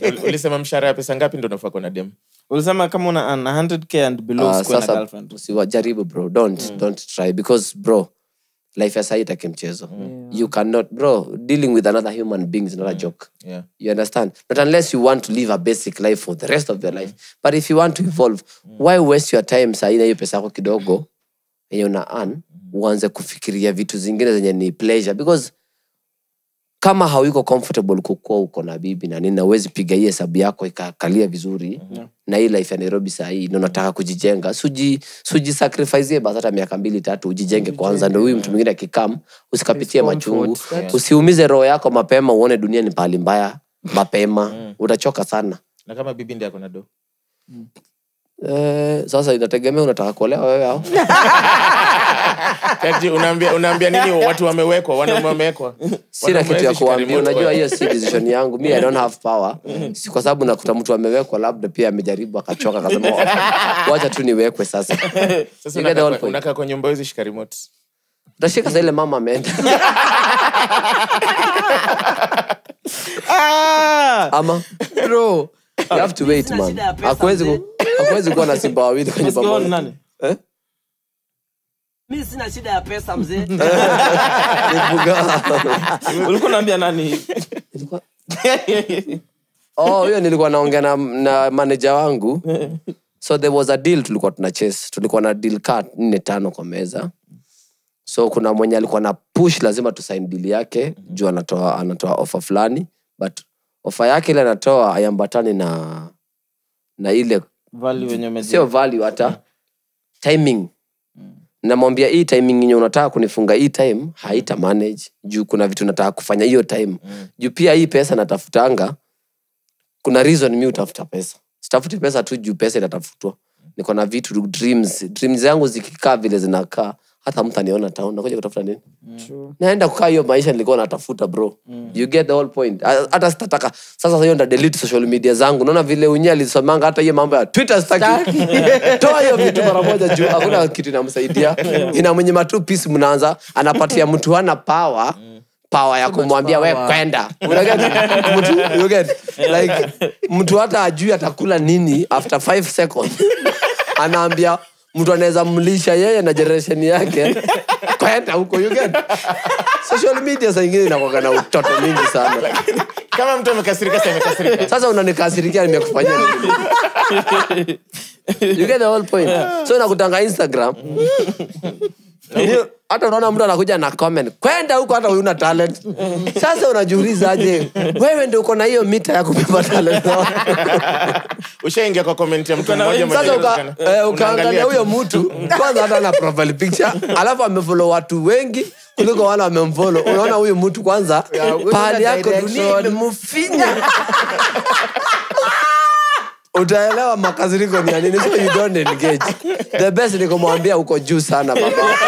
Ul- Ulisema mshahara ya pesa ngapi ndo unafaa kuwa na dem? ulisema kama una 100k and below uh, sasa usiwajaribu bro. Don't don't try. Because bro life ya sahii take mchezo. You cannot bro dealing with another human being is not a joke. Yeah. you understand? Not unless you want to live a basic life for the rest of your life but if you want to evolve why waste your time sai na hiyo pesa yako kidogo enye una an uanze kufikiria vitu zingine zenye ni pleasure? Because kama hauiko comfortable kukuwa uko na bibi na nini na uwezi piga hii hesabu yako ikakalia vizuri mm-hmm. na hii life ya nairobi sahii na unataka kujijenga suji suji sacrifice basi hata miaka mbili tatu ujijenge kwanza ndo huyu mtu mwingine akikam usikapitie machungu yeah. usiumize roho yako mapema uone dunia ni pahali mbaya mapema utachoka sana Na kama bibi ndiye ako na do. eh, sasa inategemea unataka kuolewa wewe au Kaji, unaambia unaambia nini? Watu wamewekwa, wanaume wamewekwa? sina kitu ya kuambia unajua hiyo si decision yangu. Mi i don't have power. Si kwa sababu nakuta mtu amewekwa labda pia amejaribu akachoka akasema "Oh, wacha tu niwekwe sasa. Sasa unakaa kwa- nyumba hizi shika remote. utashika saile mama ameenda. Ah! ama? Bro. You have to wait man. Akuwezi kuwa na simba wawili kwenye pamoja? Mi sina shida ya pesa mzee. Ulikuwa unaambia nani? Oh hiyo nilikuwa naongea na, na manager wangu. So there was a deal tulikuwa tuna chase tulikuwa na deal card nne tano kwa meza. So kuna mwenye alikuwa na push lazima tusain deal yake. Juu anatoa anatoa ofa fulani. But ofa yake ile anatoa aiambatani na na ile Value sio value hata timing namwambia hii timing yenye unataka kunifunga hii time haita manage. Juu kuna vitu nataka kufanya hiyo time. Juu pia hii pesa natafutanga kuna reason mi utafuta pesa. Sitafuti pesa tu juu pesa itatafutwa. Niko na vitu dreams. Dreams zangu zikikaa vile zinakaa hata mtu aniona town nakuja kutafuta nini? Naenda kukaa hiyo maisha nilikuwa natafuta bro. Mm. you get the whole point. Hata sitataka. Sasa hiyo nda delete social media zangu. Naona vile unye alisomanga hata hiyo mambo ya twitter staki toa hiyo vitu mara moja juu. Hakuna kitu inamsaidia. Ina mwenye matu peace mnaanza anapatia mtu hana power. Power ya kumwambia we kwenda? Mtu- you get? like mtu hata ajui atakula nini after 5 seconds. Anaambia mtu anaweza mlisha yeye na generation yake. Kwenda huko you get? social media saa ingine inakwaka na utoto mingi sana. Kama mtu amekasirika sa amekasirika sasa unanikasirikia nimekufanyia nini? You get the whole point. So nakutanga instagram. Ndio, hata unaona mtu anakuja na comment kwenda huko hata una talent. Sasa unajuulizaje wewe ndio uko na hiyo mita ya kubeba talent? Ushaingia kwa comment ya mtu mmoja sasa uka, eh, ukaangalia huyo mtu kwanza hata na profile picture alafu amefollow watu wengi kuliko wale wamemfollow. Unaona huyu mtu kwanza pahali yako dunia imemfinya utaelewa makasiriko ni anini nini so you don't engage. The best ni kumwambia uko juu sana baba.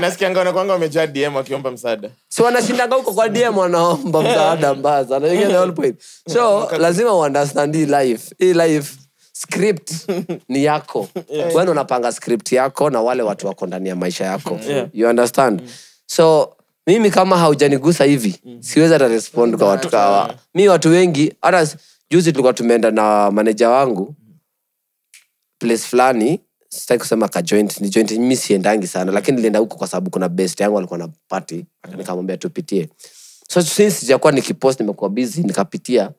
Nasikianga wanakwanga wamejaa dm wakiomba msaada. Si wanashindanga huko kwa dm wanaomba msaada mbaya sana. You get the whole point. So lazima uunderstand hii life. Hii life script ni yako. Yeah. wen unapanga script yako na wale watu wako ndani ya maisha yako. Yeah. you understand? So mimi kama haujanigusa hivi mm. siwezi hata respond kwa watu kawa. Mi watu wengi hata juzi tulikuwa tumeenda na maneja wangu place fulani sitaki kusema ka joint ni joint mi siendangi sana lakini nilienda huko kwa sababu kuna best yangu alikuwa na party nikamwambia tupitie. So since sijakuwa nikipost nimekuwa busy nikapitia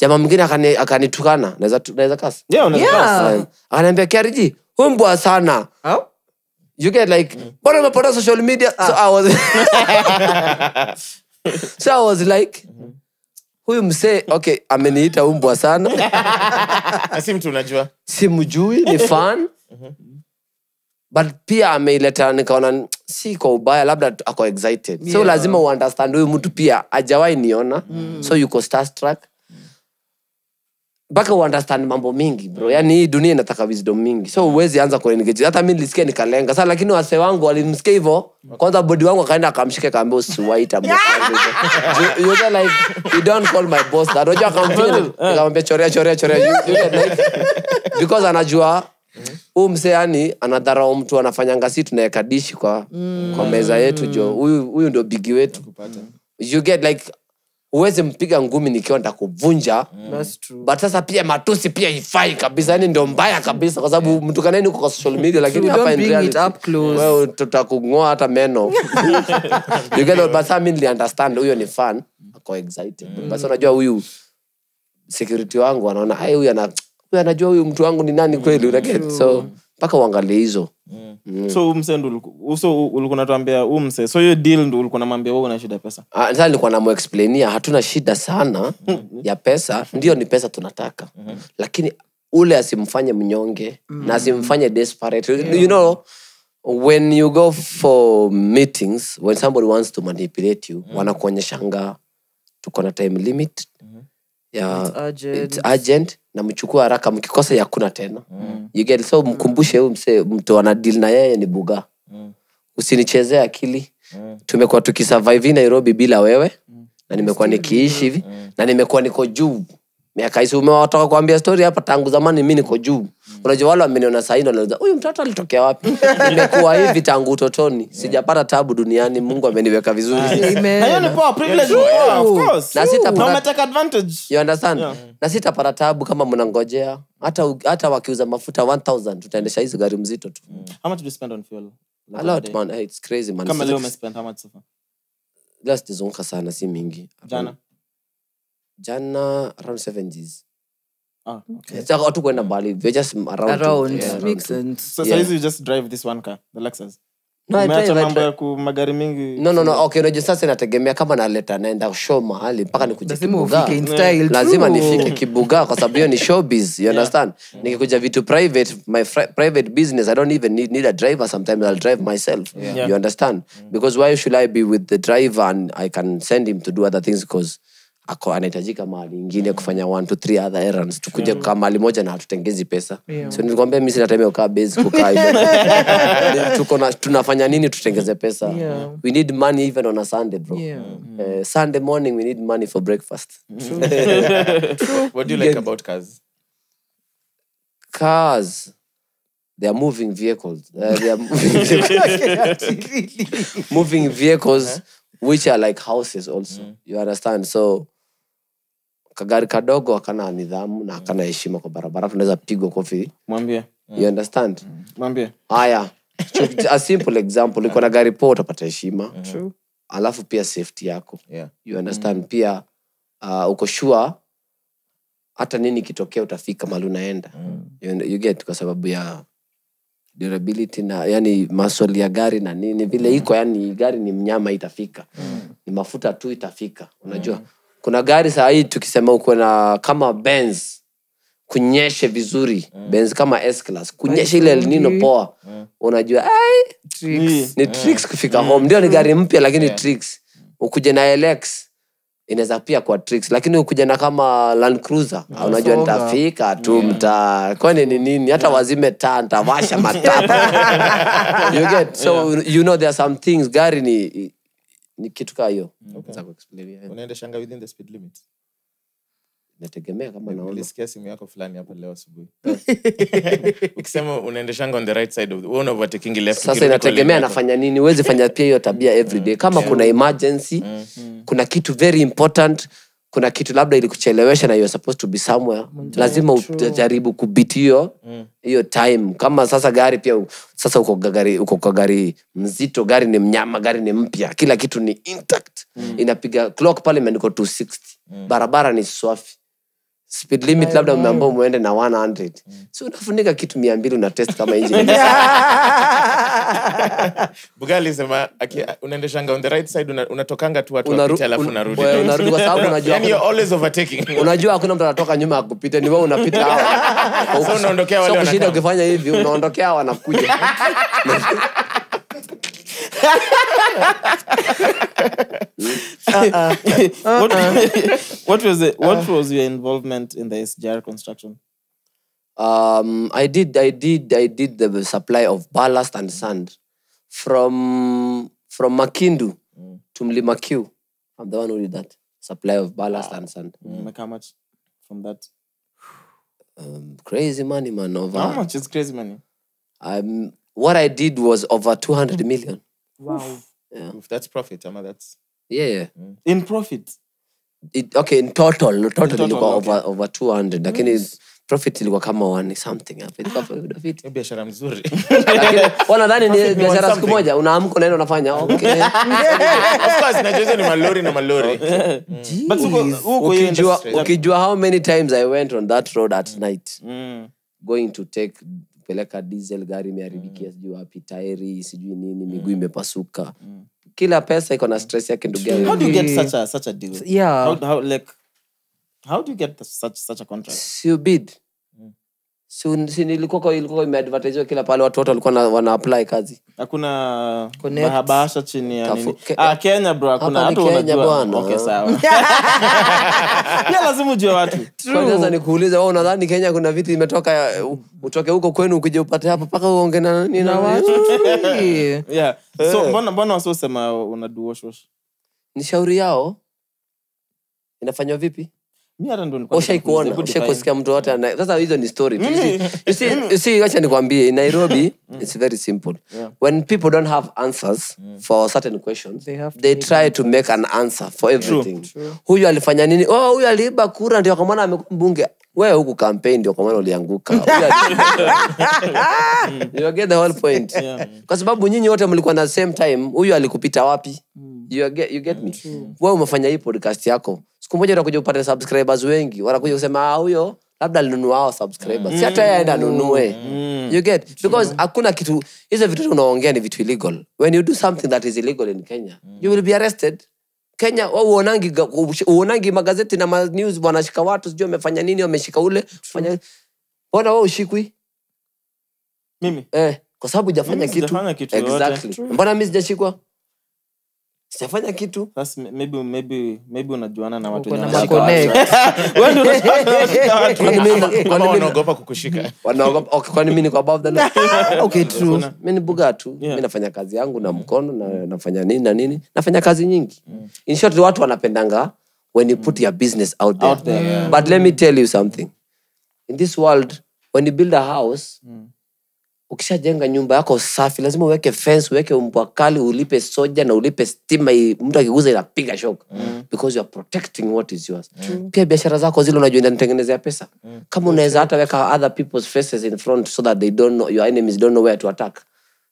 jamaa mwingine akanitukana akani naweza kasi Yeah, Yeah. Akaniambia kiariji humbwa sana. Au? You get like mbona umepota social media? So I was so I was like huyu msee okay ameniita umbwa sana. Si mtu unajua. Simjui ni fan. But pia ameileta nikaona si kwa ubaya labda ako excited. So Yeah. lazima uunderstand huyu mtu pia ajawai niona. Mm. so yuko starstruck mpaka uunderstand mambo mingi bro. Yani hii dunia inataka wisdom mingi. So uwezi anza kuengage hata mi nilisikia nikalenga. Saa lakini wase wangu walimsikia hivo kwanza bodi wangu akaenda akamshika kaambia usiwaita boss wangu hivyo. You- you get like you don't call my boss. That unajua akamfinya nikamwambia chorea chorea chorea. You, you get like because anajua huu msee yani anadharau mtu anafanyanga si tunaweka dishi kwa, kwa meza yetu jo. Huyu huyu ndio bigi wetu. You get like huwezi mpiga ngumi nikiwa ntakuvunja mm. but sasa pia matusi pia ifai kabisa. Yani ndio mbaya kabisa kwa sababu mtukaneni uko kwa social media lakini hapa tutakung'oa hata meno. You get but sasa mi niliunderstand huyo ni fan. Ako excited. But sasa unajua huyu security wangu anaona ai huyu ana huyu anajua huyu mtu wangu ni nani kweli? Mm. so mpaka uangalie hizo. So umse ndo uliku- so ulikuwa natuambia umse so hiyo deal ndo ulikuwa namwambia wewe una shida ya pesa? Ah, sasa nilikuwa namuexplainia hatuna shida sana ya pesa. Ndio ni pesa tunataka. Lakini ule asimfanye mnyonge na asimfanye desperate. You know when you go for meetings when somebody wants to manipulate you mm. wanakuonyeshanga tuko na time limit ya It's urgent. it's urgent na mchukua haraka mkikosa yakuna tena you get so mkumbushe huyu msee mtu ana deal na yeye ni buga mm. usinichezee akili mm. tumekuwa tukisurvive hii nairobi bila wewe mm. na nimekuwa nikiishi hivi mm. na nimekuwa niko juu miaka hisi umewatoka kuambia stori hapa tangu zamani mi niko juu. Unajua wale wameniona sahii nauliza huyu mtoto alitokea wapi? Nimekuwa hivi tangu utotoni. Sijapata tabu duniani mungu ameniweka vizuri. Na sitapata- Na umeteka advantage. You understand? Yeah. na sitapata tabu kama mnangojea. Hata, hata wakiuza mafuta 1000 tutaendesha hizi gari mzito tu. Mm. much do you spend on fuel? Like a on lot day? man. Hey, it's crazy man. Kama leo sana si mingi. Jana jana around 70s ah, okay. Mbali we're just around around yeah, around makes sense. So Yeah. you just drive this one car the lexus? No, I umeacha drive, I mambo drive. ya ku magari mingi? No no no okay unajua sasa inategemea kama naleta naenda show mahali mpaka lazima kibuga. ufike in style lazima nifike kibuga kwa sababu hiyo ni showbiz you understand? Nikikuja vitu private my private business i don't even need, need a driver sometimes i'll drive myself. Yeah. you understand? Because why should i be with the driver and i can send him to do other things because ako anahitajika mahali ingine kufanya one to three other errands. Tukuje kukaa mahali moja na hatutengezi pesa. Yeah. so nilikwambia mi sina time ya kukaa base kukaa. Tuko na- tunafanya nini? Tutengeze pesa. Yeah. we need money even on a sunday bro. Yeah. Uh, sunday morning we need money for breakfast. What do you like about cars? cars they are moving vehicles. Uh, they are moving vehicles, moving vehicles which are like houses also. Mm. you understand? So kagari kadogo akana nidhamu na akana heshima kwa barabara tunaweza pigwa kofi. Mwambie. You understand? Mwambie. Haya. A simple example iko na gari poa utapata heshima. Alafu pia safety yako. Yeah. you understand? Mm. pia uh, uko sure hata nini kitokea utafika mali unaenda. You, you get kwa sababu ya durability na yani maswali ya gari na nini vile iko yani gari ni mnyama itafika. Mm. ni mafuta tu itafika unajua. Mm. kuna gari saa hii tukisema uko na kama benz kunyeshe vizuri. Mm. benz kama S-class kunyeshe ile Nino poa. Unajua ai Ni- ni tricks kufika home. Ndio ni gari mpya lakini yeah. tricks ukuje na lx inaweza pia kwa tricks. Lakini ukuja na kama land cruiser yeah, unajua nitafika tu yeah. mta kwani ni nini? Hata yeah. wazime taa ntawasha matapa. You get? So yeah. you know there are some things gari ni ni kitu kaa hiyo. Za yeah. inategemea kama simu yako fulani hapa leo asubuhi. Ukisema unaendeshanga on the right side of the, overtaking left sasa inategemea anafanya nini? Huwezi fanya pia hiyo tabia everyday kama kuna emergency kuna kitu very important kuna kitu labda ilikuchelewesha na you're supposed to be somewhere. Lazima utajaribu kubiti hiyo hiyo time. Kama sasa gari pia sasa uko gari uko kwa gari mzito gari ni mnyama gari ni mpya kila kitu ni intact. Inapiga clock pale imeandikwa 260 barabara ni swafi speed limit labda umeambao muende na 100 si unafunika kitu mia mbili una test kama engine buga alisema unaendeshanga on the right side una- unatokanga tu watu Unaru- wapite alafu un- unarudi. unarudi kwa sababu unajua yani you're always overtaking. Unajua hakuna mtu anatoka nyuma ya kupita ni wewe unapita hawa. So unaondokea wale So ukifanya hivi unaondokea hawa wanakuja what, what was it, what was your involvement in the SGR construction? um, I did I did I did the supply of ballast and sand from from Makindu to Mlima Q. I'm the one who did that supply of ballast and sand. Make how much from that? Um, crazy money, man. Over How much is crazy money? um, what I did was over 200 million. Wow. If that's profit ama that's Yeah, yeah. In profit. It, okay, in total, no, total, total, ilikuwa okay. over, over 200 lakini profit ilikuwa kama one something hiyo biashara mzuri. Wanadhani ni biashara siku moja? unaamka unaenda unafanya okay. of course najua hizo ni malori na malori. Hiyo ukijua, ukijua how many times i went on that road at night. Mm. going to take peleka diesel gari imeharibikia sijui wapi tairi sijui nini miguu imepasuka kila pesa iko na stress yake ndugu How do you get such a such a deal? Yeah. How, how like how do you get such such a contract? Ilikuwa imeadvertisiwa kila pale watu wote walikuwa wana apply kazi Hakuna mahabasha chini ya nini? Ke- Ah, Kenya bro, hakuna hata Kenya bwana. Okay, sawa. Pia lazima ujue watu. Sasa nikuulize wewe unadhani kenya kuna vitu imetoka utoke huko kwenu ukija upate hapa paka uonge na nini na watu Yeah. Yeah. So mbona mbona wasiosema unadu wash wash? ni shauri yao inafanywa vipi Mimi hata ndo nilikuwa ushai nakuuliza, kuona hebu ushai define. kusikia mtu wote sasa hizo ni story tu. You see- you see- you see, wacha nikwambie in nairobi it's very simple. When people don't have answers for certain questions They have they try to make an answer for everything. Huyu alifanya nini? Oh huyu aliiba kura ndio kwa maana amekuwa mbunge wewe huku campaign ndio kwa maana ulianguka. You get the whole point. Kwa sababu nyinyi wote mlikuwa na same time huyu alikupita wapi you, get, you get me? wewe umefanya hii podcast yako. Siku moja utakuja upate subscribers wengi. Wanakuja kusema "Ah, huyo labda alinunua hao subscribers. Si hata aenda anunue. You get? Because hakuna kitu hizo vitu unaongea ni vitu illegal. When you do something that is illegal in kenya you will be arrested. Kenya uonangi uonangi magazeti na manews wanashika watu sijui wamefanya nini wameshika ule fanya mbona we ushikwi? Mimi? Eh, kwa sababu hujafanya kitu, kitu exactly. mbona mi sijashikwa sijafanya kitu. Sasa maybe maybe maybe unajuana na watu wanaogopa kukushika. Wanaogopa. Okay, kwani mimi niko above the okay true. Mimi ni buga tu. Yeah. mi nafanya kazi yangu na mkono na nafanya nini na nini. Nafanya kazi nyingi. In short watu wanapendanga when you put your business out there, Out there, yeah. but let me tell you something. In this world when you build a house ukishajenga nyumba yako safi lazima uweke fence uweke mbwa kali ulipe soja na ulipe stima mtu akiguza inapiga shok because you are protecting what is yours. Pia biashara zako zile unajua inanitengenezea pesa. Kama unaweza hata weka other people's faces in front so that they don't know, your enemies don't know where to attack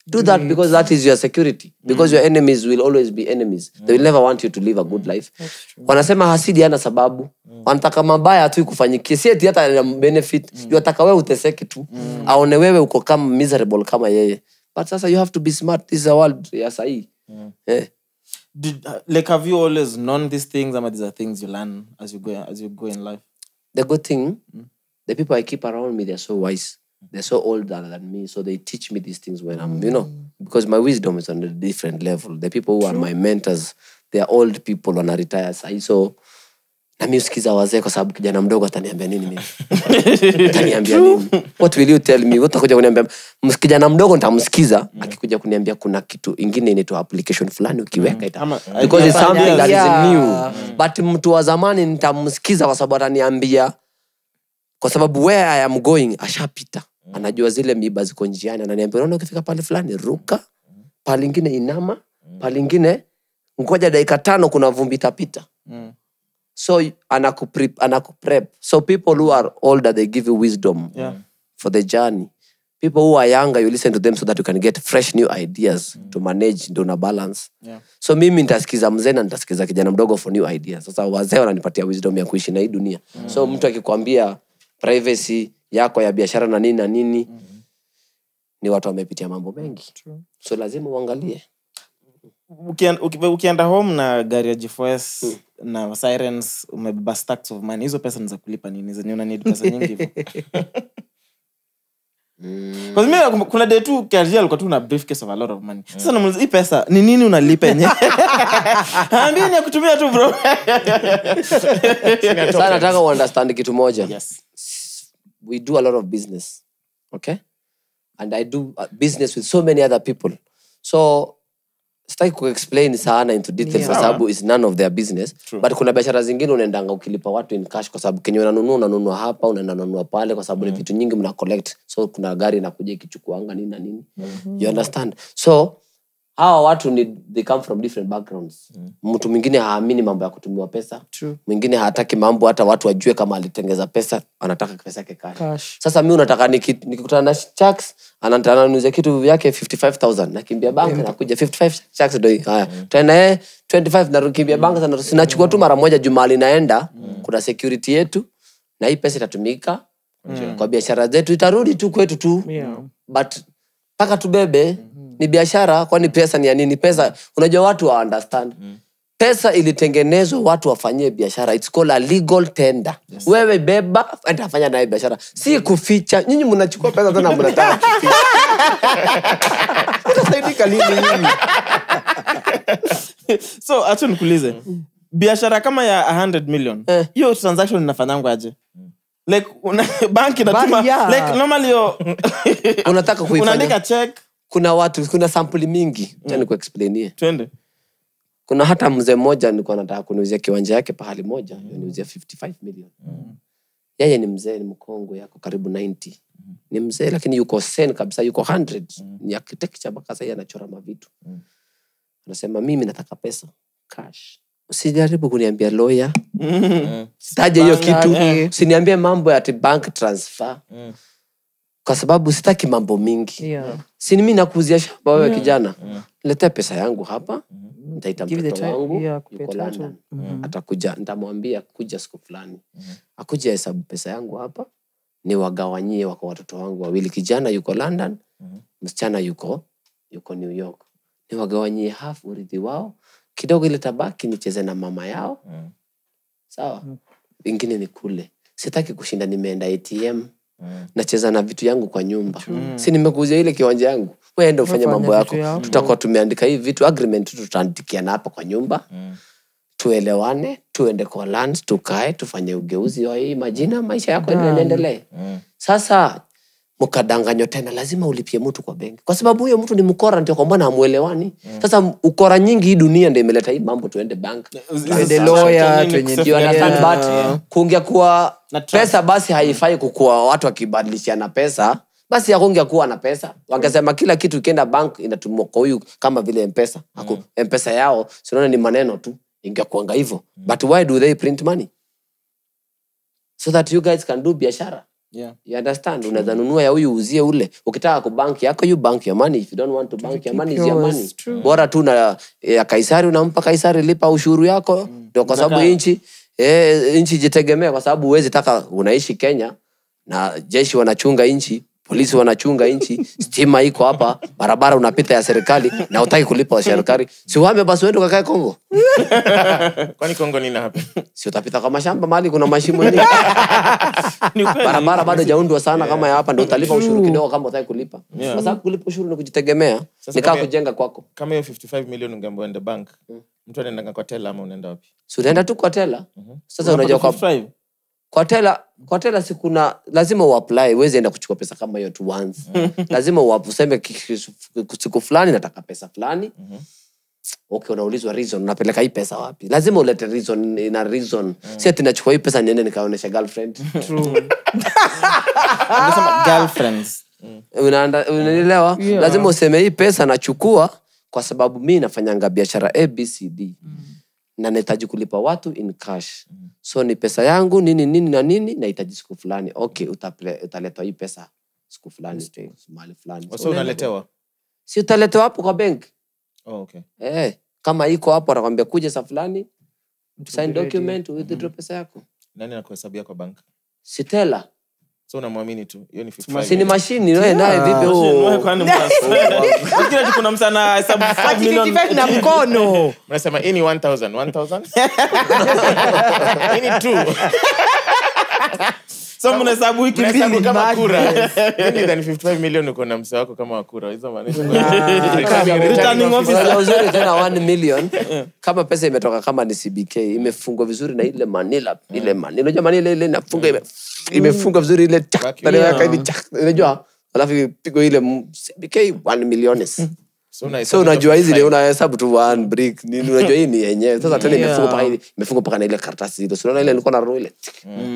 do that because that is your security. Because mm. your enemies will always be enemies. Mm. they will never want you to live a good life. Wanasema hasidi ana sababu. Wanataka mabaya tu ikufanyikie si eti hata benefit. Mm. wataka wewe uteseke tu. Mm. aone wewe uko kama miserable kama yeye. But sasa you have to be smart. This is a world ya sahii. Eh. Did, uh, like have you always known these things ama these are things you learn as you go as you go in life? The good thing mm. the people i keep around me they're so wise they're so older than me so they teach me these things when i'm you know because my wisdom is on a different level. The people who are my mentors they are old people on a retired sahi so nami usikiza wazee kwa sababu kijana mdogo ataniambia nini mimi? Ataniambia nini? What will you tell me? Utakuja kuniambia kijana mdogo nitamsikiza. Akikuja kuniambia kuna kitu ingine inaitwa application fulani ukiweka ita Ama- because it's something that is new. But mtu wa zamani nitamsikiza kwa sababu ataniambia kwa sababu where i am going ashapita anajua zile miba ziko njiani ananiambia unaona ukifika pale fulani ruka pale ingine inama pale ingine ngoja dakika tano kuna vumbi itapita Mm. so anakuprep, anaku so people who are older they give you wisdom Yeah. for the journey people who are younger you listen to them so that you can get fresh new ideas mm. to manage ndo na balance Yeah. so mimi nitasikiza mzee na nitasikiza kijana mdogo for new ideas sasa wazee wananipatia wisdom ya kuishi na hii dunia mm. so mtu akikwambia privacy yako ya biashara na nini na nini mm-hmm. ni watu wamepitia mambo mengi. True. so lazima uangalie. Ukienda, uki- ukienda home na gari ya gfs na sirens umebeba stacks of money hizo pesa ni za kulipa nini? Zenye una need pesa nyingi hivyo Kwa mimi kuna day tu KRG alikuwa tu na briefcase of a lot of money. Sasa namuuliza hii pesa ni nini unalipa yenye ambia ni ya kutumia tu bro? Sasa nataka uunderstand kitu moja. Yes we do a lot of business okay? And i do uh, business with so many other people. So sitaki kuexplain sana into details kwa Yeah. sababu is none of their business. True. but kuna biashara zingine unaendanga ukilipa watu in cash kwa sababu kenye unanunua unanunua hapa unaenda unanunua pale kwa sababu ni vitu nyingi mna collect. So kuna gari inakuja ikichukuanga nini na nini. Mm-hmm. you understand? So hawa watu ni they come from different backgrounds. Mtu mwingine haamini mambo ya kutumiwa pesa. True. mwingine hataki mambo hata watu wajue kama alitengeza pesa anataka pesa yake cash. Sasa mi unataka niki- nikikutana na chaks ananiuzia kitu yake 55000 nakimbia bank nakuja 55 chaks ndo haya. Haya tena yeye 25 nakimbia bank sana sinachukua tu mara moja jumali naenda kuna security yetu na hii pesa itatumika. Mm. kwa biashara zetu itarudi tu kwetu tu. Yeah. but mpaka tubebe ni biashara kwani pesa ni ya nini? Pesa unajua watu wa understand. Pesa ilitengenezwa watu wafanyie biashara. It's called a legal tender. Yes. wewe beba enda fanya naye biashara. Si kuficha. Nyinyi mnachukua pesa tena mnataka kuficha. Utasaidika lini nyinyi? so acha nikuulize. Biashara kama ya 100 million hiyo Eh. transaction inafanyangwa aje? Like una, bank inatuma yeah. like normally yo unataka kuifanya. Unaandika check kuna watu kuna sampuli mingi. Mm. nikuexplainie. Twende. Kuna hata mzee mmoja nilikuwa nataka kuniuzia kiwanja yake pahali moja niuzia 55 million. Mm. yeye ni mzee ni mkongwe yako karibu 90 ni mzee lakini yuko sen kabisa yuko 100 ni architecture mpaka sahii anachora mavitu. Mm. anasema mimi nataka pesa cash. Usijaribu kuniambia lawyer. Sitaje hiyo kitu. yeah. usiniambie mambo ya bank transfer kwa sababu sitaki mambo mingi. Yeah. sini mi nakuuzia shamba wewe kijana? Letea pesa yangu hapa ntaita Give mtoto wangu yeah, yuko. London. atakuja ntamwambia kuja siku fulani. Akuja hesabu pesa yangu hapa ni wagawanyie wako watoto wangu wawili kijana yuko london mm. msichana yuko yuko new york. Ni wagawanyie half urithi wao kidogo ile tabaki nicheze na mama yao. Mm. sawa? Mm. ingine ni kule sitaki kushinda nimeenda atm nacheza na vitu yangu kwa nyumba. Mm. si nimekuuzia ile kiwanja yangu? Wende ufanye mambo yako. ya tutakuwa tumeandika hii vitu agreement tu tutaandikiana hapa kwa nyumba. Mm. tuelewane tuende kwa land tukae tufanye ugeuzi wa hii majina maisha yako endelee sasa mkadanganywa tena lazima ulipie mtu kwa benki. Kwa sababu huyo mtu ni mkora ndio kwa mbona mm. sasa ukora nyingi hii dunia ndio imeleta hii mambo tuende bank. Tuende lawyer, tuende? Yeah. But kungekuwa kwa pesa basi haifai kukuwa watu akibadilishana pesa. Basi hakungekuwa na pesa. Wangesema kila kitu ikienda bank inatumwa kwa huyu kama vile mpesa. Haku, mpesa yao sinaona ni maneno tu. Ingekuanga hivyo. But why do they print money? So that you guys can do biashara Yeah. you understand? Unaweza nunua ya huyu uzie ule. Ukitaka kubank yako you bank your money. If you don't want to bank your money is your money. True. bora tu na ya kaisari unampa kaisari lipa ushuru yako. Ndio kwa sababu nchi eh, nchi jitegemea kwa sababu uwezi taka unaishi kenya na jeshi wanachunga nchi polisi wanachunga nchi stima iko hapa barabara unapita ya serikali na utaki kulipa wa serikali. Si basi uende ukakae kongo? Kwani kongo nina hapa si utapita kwa mashamba mahali kuna mashimo Ni barabara bado jaundwa sana kama ya hapa ndo utalipa ushuru kidogo kama utaki kulipa. Kwa sababu kulipa ushuru ni kujitegemea nikaa kujenga kwako. kama hiyo 55 million ungeambiwa ende bank mtu anaendanga kwa tela ama unaenda wapi? Si unaenda tu kwa tela sasa unajua kwa, 55. Kwa tela kwa tela si kuna lazima uapply uwezi enda kuchukua pesa kama hiyo tu once. Lazima uap- useme siku fulani nataka pesa fulani. Okay unaulizwa reason unapeleka hii pesa wapi? Lazima ulete reason ina reason. Si ati nachukua hii pesa niende nikaonesha girlfriend. Girlfriends. Unanielewa Yeah. lazima useme hii pesa nachukua kwa sababu mi nafanyanga biashara abcd na nahitaji kulipa watu in cash so ni pesa yangu nini nini na nini nahitaji siku fulani. Okay utaletwa hii pesa siku fulani mahali fulani. So unaletewa? si utaletewa hapo kwa benki oh, okay. eh, kama iko hapo anakwambia kuja saa fulani sign document withdraw pesa yako. Nani kwa bank? Sitela so unamwamini tu. Hiyo ni si ni 55 mashini nawe naye vipi? Machine, wewe kwani mta- Lakini ati kuna msana hesabu 5 million. na mkono. Unasema hii ni 1000 1000 hii ni 2 So mnahesabu wiki mbili. kama kura. Mimi than 55 million uko na mse wako kama wakura hizo maanisha Returning officer. Unajua uzuri tena 1 million. Kama pesa imetoka kama ni cbk imefungwa vizuri na ile manila ile manila. Unajua manila ile inafunga ime- imefungwa vizuri ile na hivi unajua? Alafu pigo ile m- cbk 1 so unajua hizi 55. ni unahesabu tu one brick nini unajua hii ni yenyewe. Sasa tena imefungwa paka ile imefungwa paka na ile karatasi ile unaona ile ilikuwa na roho ile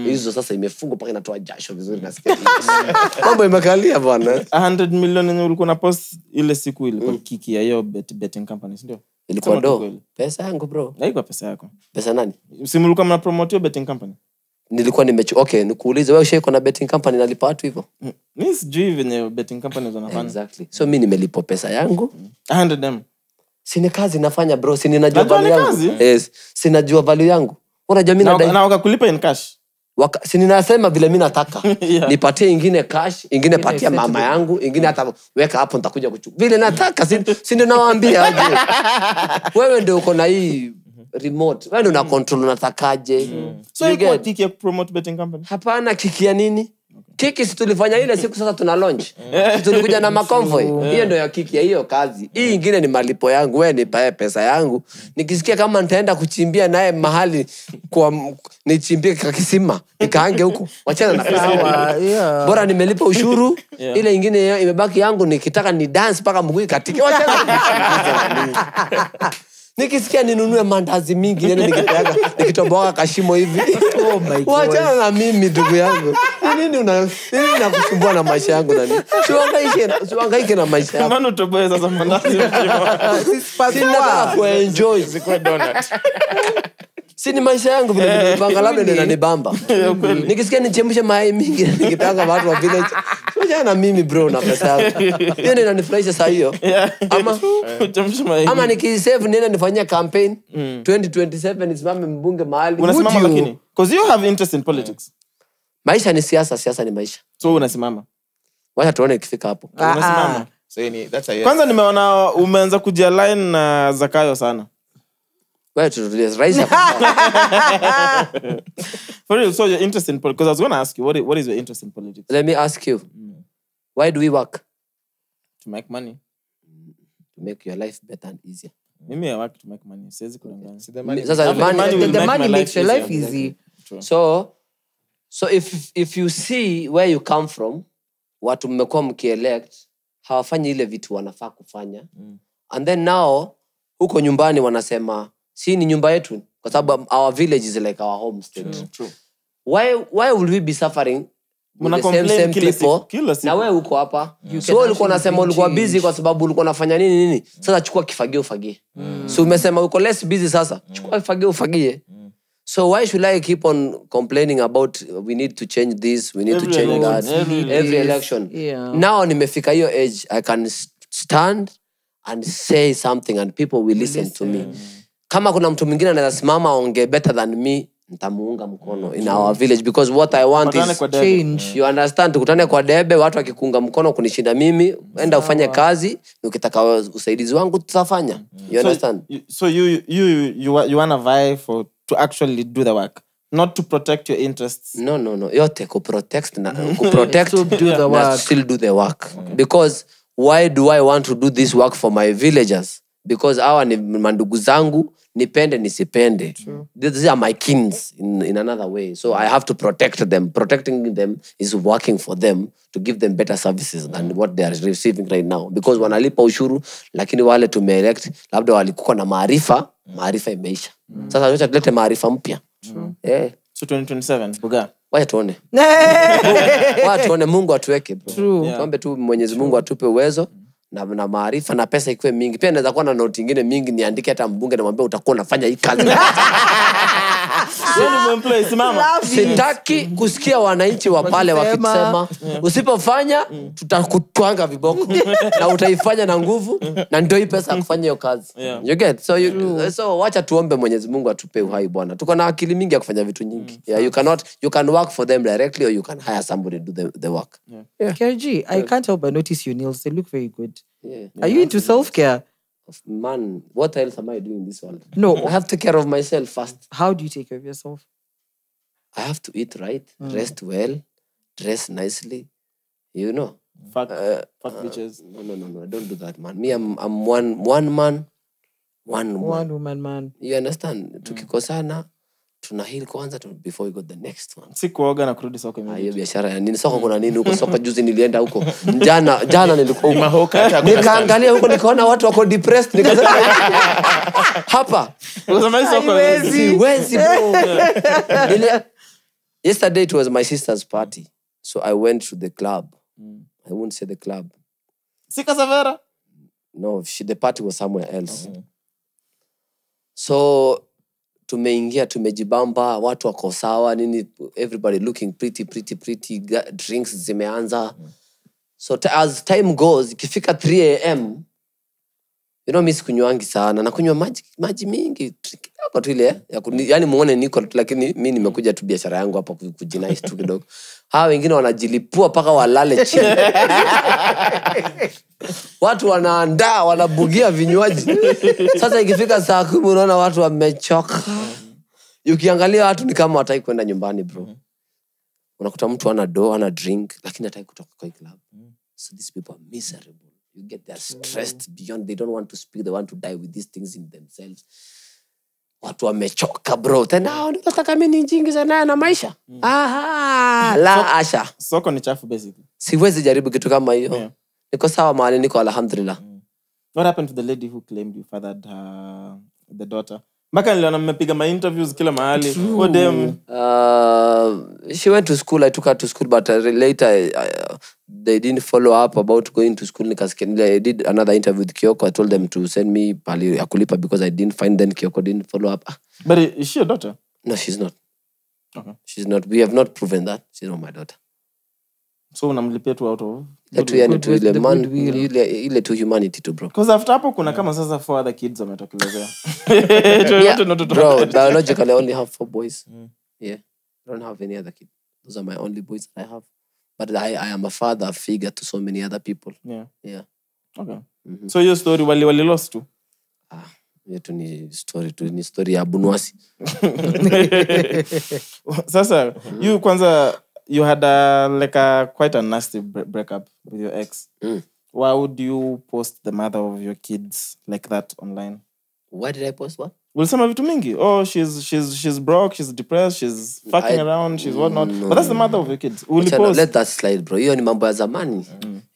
hizo sasa imefungwa paka inatoa jasho vizuri nasikia mambo imekalia bwana. 100 million yenye ulikuwa na post ile siku ile kwa kiki ya hiyo bet, betting company sindio ilikuwa Sema tu do kweli. pesa yangu bro. Haikuwa pesa yako. Pesa nani? Simu ulikuwa mna promote hiyo betting company nilikuwa nimechu okay nikuulize wewe ushaiko na betting company nalipa watu hivyo? Mm. mi sijui venye betting company zinafanya exactly. So mi nimelipwa pesa yangu. 100 m. Sini kazi nafanya bro sini Najua value yangu. yes. Sinajua value yangu. Unajua mi na nadai na wakakulipa in cash. Waka- sininasema vile mi nataka. Yeah. nipatie ingine cash ingine patia mama yangu ingine hata weka hapo nitakuja kuchukua vile nataka sindinawambia si nawaambia wewe ndio uko na hii remote. Wewe una control unatakaje? So You get? kiki ya promote betting company? Hapana kiki ya nini? Kiki si tulifanya ile siku sasa tuna launch. Si tulikuja na maconvoy. Hiyo ndio ya kiki ya hiyo kazi. Hii ingine ni malipo yangu. We nipae pesa yangu. Nikisikia kama nitaenda kuchimbia naye mahali kwa nichimbie kakisima nikaange huku wachana na pesa yeah. bora nimelipa ushuru. Yeah. ile ingine imebaki yangu nikitaka ni dance mpaka mguu wachana nikisikia ninunue mandazi mingi yani nikipeaga nikitomboa kashimo hivi Oh wachana na mimi ndugu yangu Ni nini una nini nakusumbua na maisha yangu nani siwangaike na- na maisha yangu utoboe sasa mandazi kuenjoy. Si ni maisha yangu vile nimepanga labda nikisikia nichemshe mayai mingi nikipanga watu wa village. Kuja na mimi bro na pesa yangu. Hiyo ndio inanifurahisha saa hiyo. Ama Chemsha ama nikisave niende nifanyia campaign. 2027 nisimame mbunge mahali. Unasimama lakini? Because you have interest in politics. Maisha ni siasa siasa ni maisha. So unasimama? Wacha tuone ikifika hapo. Ah, ah. unasimama So you need, that's a yes. kwanza nimeona umeanza kujialign na zakayo sana wewe tutulie rais hapa- for real so your interest in politics because i was going to ask you what is, what is your interest in politics? Let me ask you why do we work? To make money. To make your life better and easier. Mimi i work to make money. Siwezi kudanganya. See the money. sasa Having money- money. will the make money makes your life life easy. True. so so if if you see where you come from watu mmekuwa mkielect hawafanyi ile vitu wanafaa kufanya. Mm. and then now huko nyumbani wanasema si ni nyumba yetu kwa sababu our village is like our home state. True. why why will we be suffering Muna the same, same siku, people? siku. na wewe uko hapa. So ulikuwa unasema ulikuwa kwa sababu ulikuwa unafanya nini nini? Sasa chukua kifagio ufagie. So umesema uko less busy sasa chukua kifagio ufagie. So why should i keep on complaining about uh, we need to change this we need Every to change election, that? Every every election. Yeah. now nimefika hiyo age i can stand and say something and people will listen listen. to me kama kuna mtu mwingine anaweza simama aongee better than me ntamuunga mkono in our village because what i want is kwa debe. Change. you understand? Tukutane kwa debe watu wakikunga mkono kunishinda mimi enda ufanye kazi ukitaka usaidizi wangu tutafanya. You understand? So, you, so you you you want you wanna vie for to actually do the work, not to protect your interests. no no no. Yote kuprotect na kuprotect To do the na work. still do the work. Because why do i want to do this work for my villagers? Because hawa ni mandugu zangu nipende nisipende. These are my kins in, in another way. So i have to protect them. Protecting them is working for them to give them better services than what they are receiving right now. Because wanalipa ushuru lakini wale tumeelect labda walikuwa na maarifa maarifa imeisha. Mm. sasa acha tulete maarifa mpya. Eh, So 2027, Buga. wacha tuone. Wacha tuone mungu atuweke tuombe tu mwenyezi mungu atupe uwezo na, na maarifa na pesa ikuwe mingi. Pia naweza kuwa na noti ingine mingi niandike hata mbunge namwambia utakuwa unafanya hii kazi Wewe ni mwemployee, simama. Sitaki kusikia wananchi wa pale Wakisema. usipofanya tutakutwanga viboko na utaifanya na nguvu na ndio hii pesa ya kufanya hiyo kazi. Yeah. you get? So, you, so wacha tuombe mwenyezi mungu atupe uhai bwana. Tuko na akili mingi ya kufanya vitu nyingi. Yeah, you cannot you can work for them directly or you can hire somebody to do the, the work. KG, I can't help but notice your nails. They look very good. yeah. Are you into self care? man what else am i doing in this world No. i have to take care of myself first How do you take care of yourself? i have to eat right rest well dress nicely you know Fuck, Uh, fuck bitches. no no no no i don't do that man me i'm, I'm one one man one woman One woman, man. you understand tukikosana tuna kwanza tu- before we got the next one. Si kuoga na kurudi soko Ah, hiyo biashara ya nini? Soko kuna nini huko? Soko juzi nilienda huko. Jana jana nilikuwa huko. Mahoka nikaangalia huko nikaona watu wako depressed nikasema hapa. Unasema soko siwezi bro. Nili- yesterday it was my sister's party. So i went to the club. I won't say the club. Si Kasavera? no she, the party was somewhere else. So tumeingia tumejibamba watu wako sawa nini everybody looking pretty pretty pretty drinks zimeanza. So as time goes ikifika 3 am you know mi sikunywangi sana. Nakunywa maji, maji mingi kidogo tu ile ya yani muone niko lakini mi nimekuja tu biashara yangu hapa ku- kujinais tu kidogo. Hawa wengine wanajilipua mpaka walale chini. Watu wanaandaa wanabugia vinywaji. Sasa ikifika saa kumi unaona watu wamechoka. Ukiangalia watu ni kama watai kwenda nyumbani bro. Unakuta mtu ana do ana drink lakini hataki kutoka kwa club. So these people are miserable you get they're stressed mm. beyond they don't want to speak they want to die with these things in themselves. Watu wamechoka bro. Tena nataka mi nijingize naye na maisha. Aha, la asha. Soko ni chafu basically. siwezi jaribu kitu kama hiyo. Yeah. niko sawa mahali niko alhamdulillah. What happened to the lady who claimed you fathered her, the daughter? Mpaka niliona mmepiga ma kila mahali. Huyo dem Uh, she went to school. I took her to school, but uh, later uh, they didn't follow up about going to school. Nikasikia- I did another interview with Kyoko. I told them to send me pali ya kulipa because I didn't find them. Kyoko didn't follow up. Ah, But is she your daughter? No, she's not. Okay. She's not. We have not proven that she's not my daughter. so unamlipia tu out of ile tu yani tu ile man ile ile tu humanity tu bro. Because after hapo kuna kama sasa four other kids wametokelezea. Yeah, to- bro biologically i only have four boys. Yeah i don't have any other kid. Those are my only boys that i have. But i, I am a father figure to so many other people. Yeah. yeah. Okay. so hiyo story wali wali lost tu? Hiyo tu ni story tu ni story ya bunwasi. Sasa you kwanza you had a, like a quite a nasty bre- breakup with your ex. Mm. why would you post the mother of your kids like that online? Why did i post what? Ulisema vitu mingi? Oh she's she's she's broke she's depressed she's fucking I- around she's whatnot. No, but that's the mother of your kids. Ulipost let that slide bro. Hiyo ni mambo ya zamani.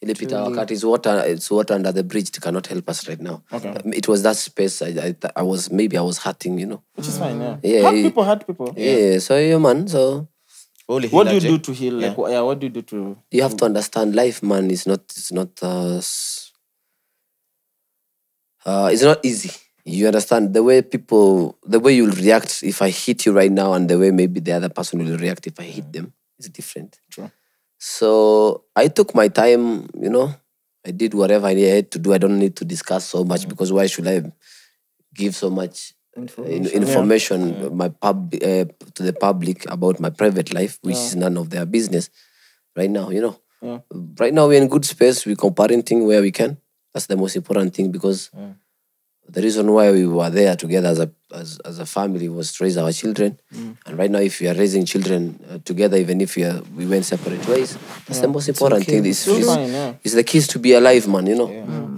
Ilipita wakati is water, it's water under the bridge it cannot help us right now. Okay. Um, it was that space I, I, I was maybe i was hurting you know. Which is fine yeah, Yeah, hurt people hurt people. Yeah, yeah so yeah man so what do you do to heal like yeah, what do you do to you have to understand life man is not it's not uh, uh it's not easy. You understand? The way people the way you'll react if i hit you right now and the way maybe the other person will react if i hit them is different. True. so i took my time you know? I did whatever i had to do. I don't need to discuss so much because why should i give so much information, information my pub uh, to the public about my private life which is none of their business. Right now you know. Yeah. right now we're in good space. We're co-parenting where we can. That's the most important thing because the reason why we were there together as a as, as a family was to raise our children. And right now if we are raising children uh, together even if we, are, we went separate ways that's the most important thing. Is, It's is, fine, yeah. is the keys to be alive man you know.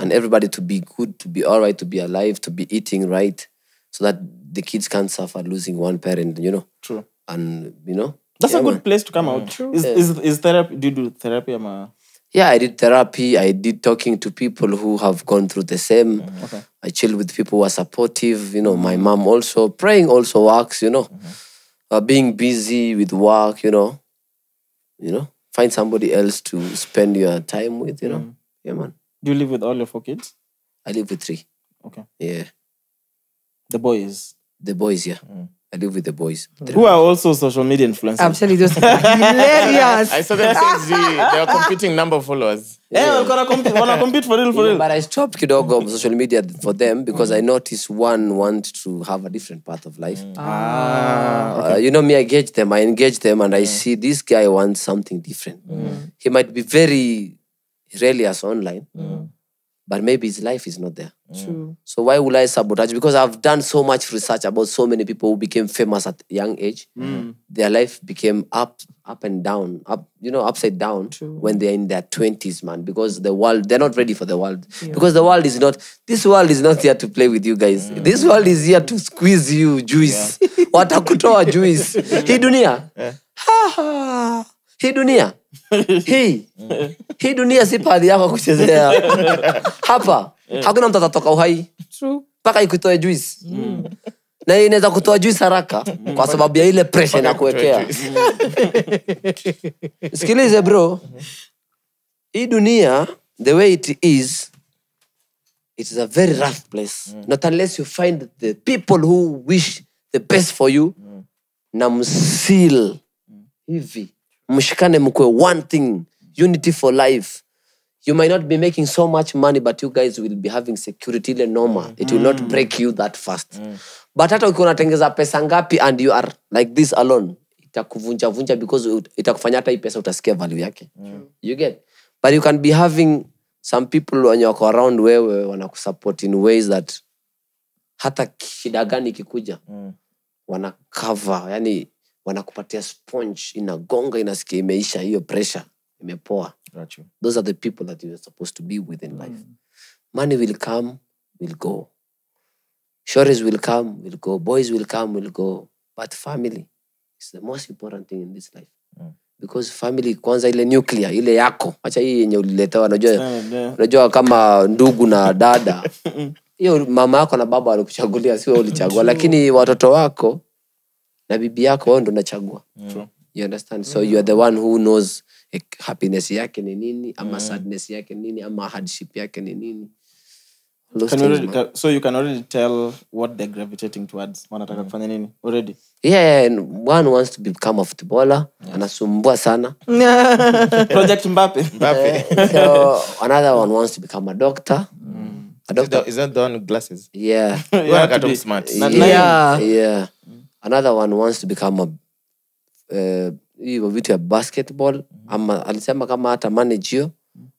And everybody to be good to be all right to be alive to be eating right so that the kids can't suffer losing one parent you know? True. and you know? That's yeah, a good man. place to come out. True. is, is is therapy do you do therapy ama? Yeah i did therapy. I did talking to people who have gone through the same. Mm-hmm. Okay. i chilled with people who are supportive you know my mom also. Praying also works you know? Mm-hmm. Uh, being busy with work you know? You know? Find somebody else to spend your time with you know? Mm. Yeah man. Do you live with all your four kids? I live with three. Okay. Yeah the boys the boys yeah Mm. i live with the boys who are also social media influencers I'm telling you, those are hilarious. I saw them saying Z, they are competing number of followers. Yeah, walikuwa wana compete- wana compete for real for real but I stopped kidogo on social media for them because mm. I noticed one want to have a different path of life. Mm. ah Uh, you know me, I gauge them, I engage them, and I see this guy wants something different. He might be very rebellious online, but maybe his life is not there. True. So why will I sabotage? Because I've done so much research about so many people who became famous at young age. Their life became up, up and down, up, you know, upside down when they're in their twenties, man. Because the world, they're not ready for the world. Because the world is not. This world is not here to play with you guys. This world is here to squeeze you juice. Watakutoa juice. Hii dunia. Ha, ha. Hii dunia. Hii. Hii dunia si pahali yako kuchezea. Hapa hakuna mtu atatoka uhai. Mpaka ikutoe juice. Na inaweza kutoa juice haraka kwa sababu ya ile pressure inakuwekea sikilize bro. Hii dunia the way it is it is a very rough place. Not unless you find the people who wish the best for you na msil hivi mshikane mkwe one thing unity for life. You might not be making so much money but you guys will be having security ile noma it will not break you that fast. But hata ukiwa unatengeza pesa ngapi and you are like this alone itakuvunja vunja because itakufanya hata hii pesa utasikia value yake. You get? But you can be having some people wenye wako around wewe wanakusupport in ways that hata shida gani ikikuja wana cover. Yani wanakupatia sponge inagonga inasikia imeisha hiyo pressure imepoa. Those are the people that you're supposed to be with in life. Money will come will go. Shores will come will go. Boys will come will go. But family is the most important thing in this life. Mm. Because family kwanza ile nuclear ile yako. Hacha hii yenye uliletewa unajua yeah. unajua kama ndugu na dada. Hiyo mama yako na baba walikuchagulia sio ulichagua. Lakini watoto wako na bibi yako wao ndo nachagua you understand? So you are the one who knows eh, happiness yake ni nini ama sadness yake ni nini ama hardship yake ni nini. Those Can things, already, man. so you can already tell what they're gravitating towards wanataka kufanya nini? Already. Yeah and one wants to become a footballer anasumbua sana. Project mbape so another one wants to become a doctor. A Is that- is that the one with glasses? yeah. You Wewe to be- smart. Na- Yeah. yeah another one wants to become a uh, vitu ya basketball mm. ama alisema kama hata manage hiyo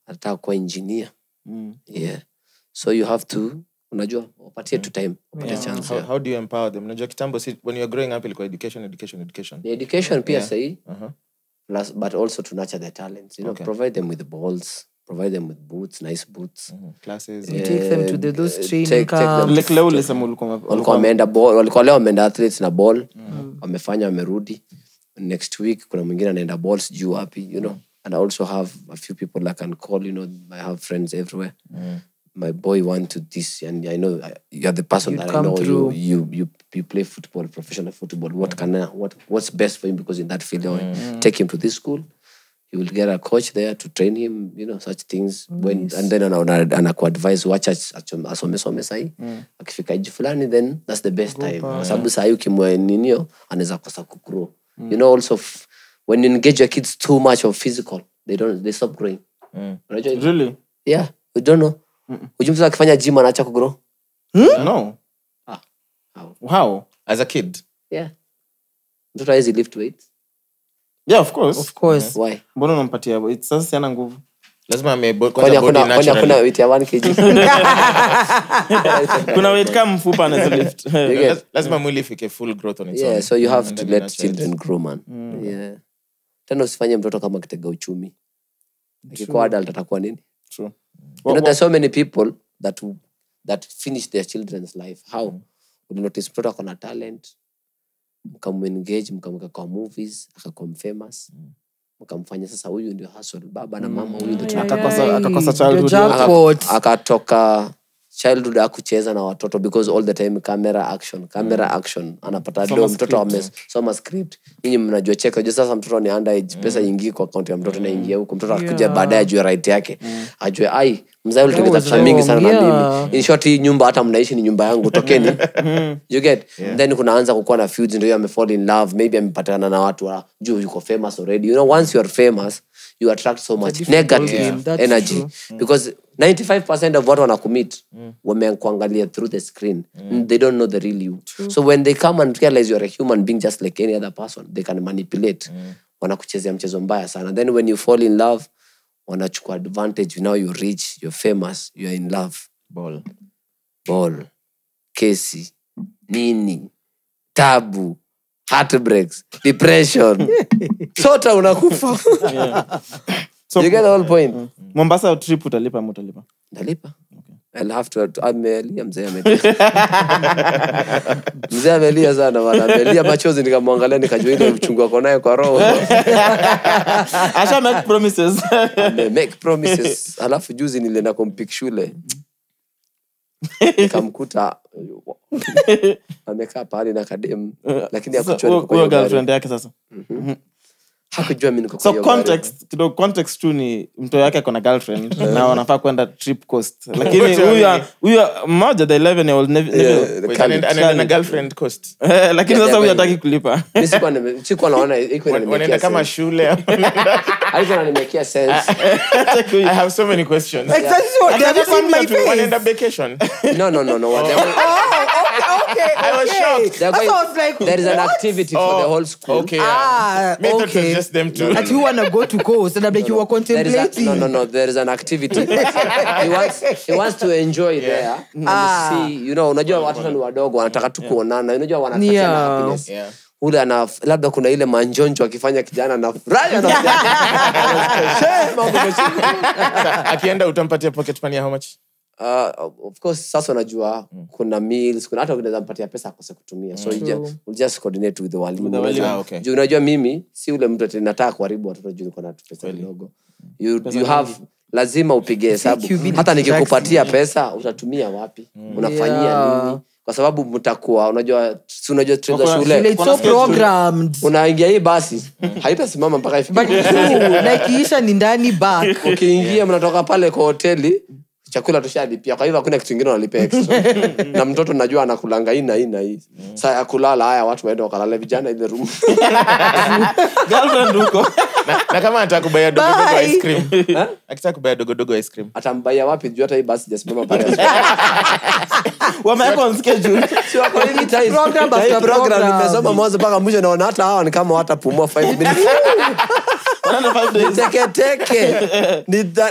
anataka kuwa engineer Mm. yeah so you have to unajua wapatie tu time wapatie chance How, yeah. how do you empower them? Unajua kitambo si when you are growing up ilikuwa education, education, education. the education pia Yeah. sahi Uh-huh. plus but also to nurture their talents you know Okay. provide them with balls provide them with boots nice boots. Classes. You take them to the, those Uh, training take- take them. like leo ulisema ulikuwa walikuwa wameenda ball walikuwa leo wameenda athletes na ball. Wamefanya wamerudi. Next week kuna mwingine anaenda ball sijuu wapi you know. And i also have a few people that I can call you know. I have friends everywhere. My boy want to this and i know I- you're the person You'd that i know. You, through. you you you play football professional football. What can I, what what's best for him because in that field mm. take him to this school he will get a coach there to train him you know such things when and then ana- ana- anakuadvise wacha asomesome sahii. Akifika iji fulani then that's the best time. kwa sababu sahii ukimwe ninio anaweza kosa kugrow. You know also f- when you engage your kids too much of physical they don't they stop growing. Mm. really? Yeah we don't know. Mtoto akifanya gym anaacha kugrow? No Ah. How? how? As a kid. yeah. Mtoto hawezi lift weight yeah of course. Of course. why? Mbona unampatia? It's- sasa siana nguvu. Lazima ame bo- kwani body hakuna kwani hakuna weight ya 1 kg? Kuna weight kama mfupa anaweza You get- Laz- lazima mwili ifike full growth on its yeah own. so you have And to then let nurture children grow man. Yeah. Tena usifanye mtoto kama kitega uchumi. Akikuwa adult atakuwa nini? True. you know there's so many people that that finish their children's life. How? Ulinotice mtoto akona talent mkamuengage mkamweka kwa movies akakuwa mfamous mkamfanya sasa huyu ndio hustle. Baba na mama huyu ndio tunataka Akakosa- akakosa childhood. akatoka childhood akucheza na watoto because all the time camera action camera mm. action anapata do mtoto amesoma script nyinyi mnajua cheka juu sasa mtoto ni underage pesa ingii kwa akaunti ya mtoto mm. naingia huko mtoto akuja Yeah. baadaye ajue right yake mm. ajue ai mzae ulitengeza pesa mingi sana yeah. na mimi in short hii nyumba hata mnaishi ni nyumba yangu tokeni you get yeah. then kunaanza kukuwa na feuds ndio amefall in love maybe amepatana na watu wa juu yuko famous already you know once you are famous you attract so much negative yeah. energy true. because 95% of watu wanacommit wamekuangalia through the screen mm. they don't know the real you true. so when they come and realize youare a human being just like any other person they can manipulate mm. wanakuchezea mchezo mbaya sana then when you fall in love wanachukua advantage now you rich you're famous you're in love Ball. ball kesi nini tabu heartbreaks. Depression. Sota unakufa. So- you get the whole point. Mombasa trip utalipa ama utalipa? Ndalipa I'll have to, amelia mzee amelia. Mzee amelia sana bana amelia machozi nikamwangalia nikajua ile uchungu ako naye kwa roho. Asha make promises. Ame make promises. Alafu juzi nilienda kumpik shule nikamkuta amekaa pahali na kademu lakini girlfriend yake sasa hakujua mi niko so context kidogo context tu ni mto yake akona girlfriend na wanafaa kwenda trip coast. Lakini huyu huyu mmoja the 11 year old anaenda- girlfriend coast. Eh, lakini sasa huyu hataki kulipa. Sikuwa sikuwa naona iko kama shule alikuwa sense. i have so many questions. Exactly. What they have my face. wanaenda vacation. No no no no Okay, I was shocked. That's why I was like, there is an what? activity for the whole school okay yeah. Ah, Me, thought it was okay. just them two. That you wanna go to coast, and I'm like, you were There is a, contemplating. no, no, no. There is an activity. he wants he wants to enjoy there and Ah. see. You know, unajua watoto ni wadogo wanataka tu kuonana. Unajua wanatafuta Yeah. happiness. Yeah. Ule ana labda kuna ile manjonjo akifanya kijana na furahi anasikia. Anasikia, mambo yameshika. akienda utampatia pocket money ya how much Uh, of course sasa unajua kuna meals kuna hata unaweza mpatia pesa akose kutumia. So you ju- we'll just coordinate with the walimu. The walimu. Ah, okay. juu unajua mimi si ule mtu ati nataka kuharibu watoto juu niko na pesa kidogo. You, you have lazima upige hesabu. hata nikikupatia pesa utatumia wapi? Mm. unafanyia Yeah. nini? Kwa sababu mtakuwa unajua si unajua shule. so programmed. unaingia hii basi haitasimama mpaka ifike ni ndani back. ukiingia mnatoka pale kwa hoteli chakula tushalipia kwa hivyo hakuna kitu ingine unalipia extra. Na mtoto najua anakulanga hii na hii na hii. Saa ya kulala haya watu waende wakalala vijana ile room. Girlfriend huko na, na kama anataka kubaya dogodogo ice cream. Akitaka kubaya dogodogo ice cream. Atambaia wapi? Juu hata hii basi jasimama pale. Wameweka on schedule. Si wako hivi time. Program basi after program nimesoma mwanzo mpaka mwisho naona hata hawa ni kama watapumua 5 minutes. Teketeke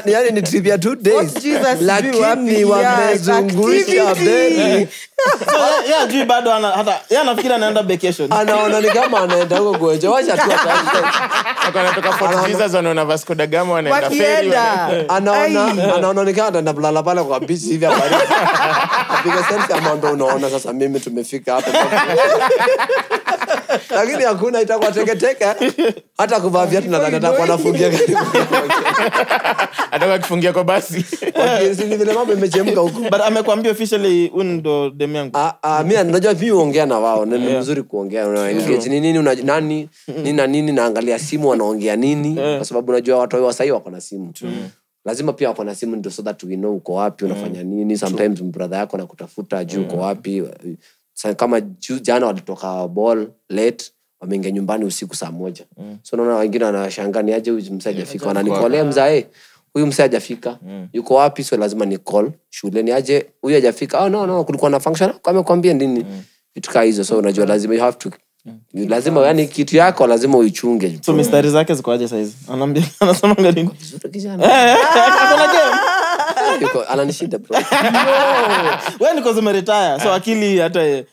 yani ni trip ya two days. Lakini wamezungusha Yeah, beli ajui bado anafikiri anaenda anaona ni kama anaenda huko anaona. Ni kama ataenda kulala pale kwa bichi hivi apiga selfie amwambia unaona sasa mimi tumefika hapa lakini hakuna itakuwa teketeke. Hata kuvaa viatu nadhani atakuwa nafungia atakuwa kifungia kwa basi. Vile mambo imechemka huku. Amekwambia officially huyu ndo dem yangu. Ah, ah, mi najua mi huongea na wao. Ni mzuri kuongea. Una ni nini una, nani nini na nini naangalia simu wanaongea nini? Kwa sababu unajua watu wa sahii wako na simu. Lazima pia wako na simu ndio so that we know uko wapi unafanya nini. Sometimes brother yako nakutafuta juu uko wapi Sa- kama ju, jana walitoka ball late wameingia nyumbani usiku saa moja. Mm. so naona wengine wanashanga ni aje huyu msee ajafika wananikolea mzae huyu msee ajafika mm. yuko wapi? So lazima ni call shuleni. Aje huyu ajafika oh, no, no, kulikuwa na function. Amekwambia nini? Vitu kaa hizo. So unajua lazima you have to lazima yani kitu yako lazima uichunge. So mistari zake zikoaje saizi? Anaambia anasema nini Eh, akona game Yuko- ananishinda bro. We so akili hata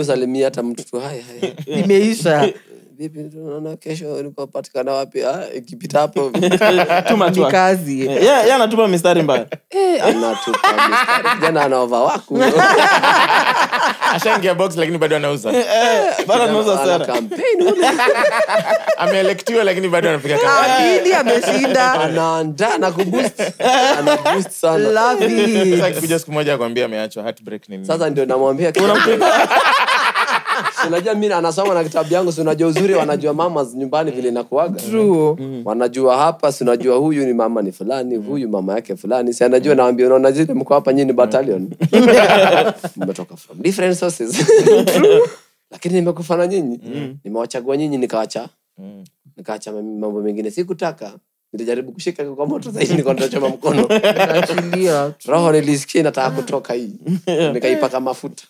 usalimia hata haya haya. Imeisha vipi tunaona kesho nikopatikana wapi? Ah, ikipita hapo. Kazi. Eh, anatupa mistari mbaya. Eh, anatupa mistari. kijana anaova waku ashaingia box lakini bado anauza. Bado anauza Ana sera. campaign ule. lakini bado anapiga abidi ameshinda. Anaandaa na kuboost. Ana boost sana. Love Sasa it siku moja akwambia ameachwa heartbreak nini? sasa ndio namwambia unajua mi anasoma na kitabu yangu si unajua uzuri wanajua mama nyumbani vile inakuaga True. wanajua hapa sinajua huyu ni mama ni fulani huyu mama yake fulani. Si anajua nawambia unaona zile mko hapa nyini battalion. Mmetoka from different sources. Lakini nimekufana nyinyi. Nimewachagua nyinyi nikawacha. Nikaacha mambo mengine. Sikutaka nilijaribu kushika kwa moto zaidi niko nitachoma mkono. Roho nilisikia inataka kutoka hii. Nikaipaka mafuta.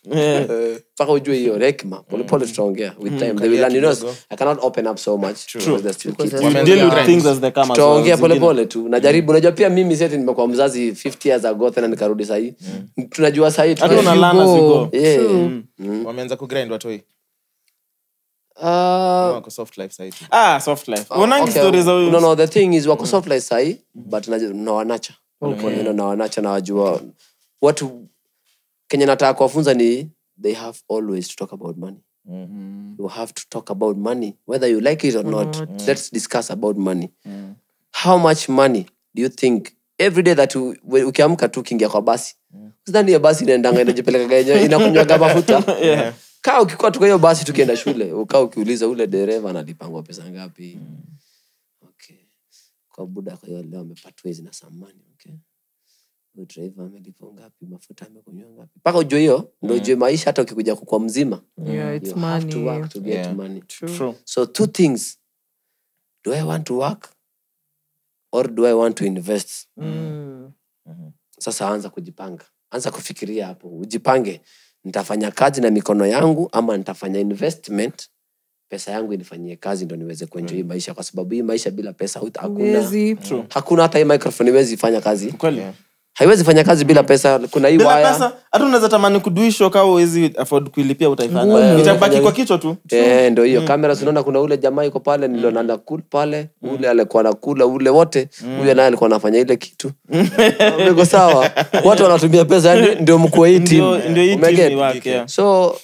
Mpaka ujue hiyo rekma. Polepole tutaongea with time. they will learn. You know, I cannot open up so much because they're still kids. Because deal with things as they come tutaongea polepole tu. Najaribu najua pia mimi seti nimekuwa mzazi 50 years ago tena nikarudi sahii. Tunajua sahii tu- hata una learn as you go. Wameanza kugrind watoi watu wako the thing is wako soft life sahi but na- nawanacha okay. watu kenye nataka kuwafunza ni they have always to talk about money. You have to talk about money whether you like it or not. Let's discuss about money. How much money do you think every day that ukiamka tu ukiingia kwa basi? Sidhani hiyo basi inaendanga inajipelekaga inakunywaga mafuta kaa ukikuwa tuka hiyo basi tukienda shule ukaa ukiuliza ule dereva analipangwa pesa ngapi? Okay. kwa buda kwa hiyo leo amepatwa hizi na samani okay. Driver amelipa ngapi? Mafuta amekunywa ngapi? Mpaka ujue hiyo ndo ujue maisha hata ukikuja kukwa mzima. Yeah, it's you to work to get Yeah. money. True. so two things. Do i want to work or do i want to invest? Mm. sasa anza kujipanga. Anza kufikiria hapo. Ujipange nitafanya kazi na mikono yangu ama nitafanya investment pesa yangu inifanyie kazi ndo niweze kuenjoy hii maisha. Kwa sababu hii maisha bila pesa hakuna hakuna hata hii microphone iwezi fanya kazi. Kweli haiwezi fanya kazi bila pesa kuna hii waya. pesa hata unaweza tamani kuduisho kaa uwezi afford kuilipia utaifanya. Itabaki kwa kichwa tu. Eh, ndio hiyo. Kamera zinaona kuna ule jamaa iko pale niliona cool pale ule alikuwa nakula ule wote huyo naye alikuwa anafanya ile kitu. Niko sawa. Watu wanatumia pesa yani ndio mkuu wa hii team. ndio hii team yake wake, so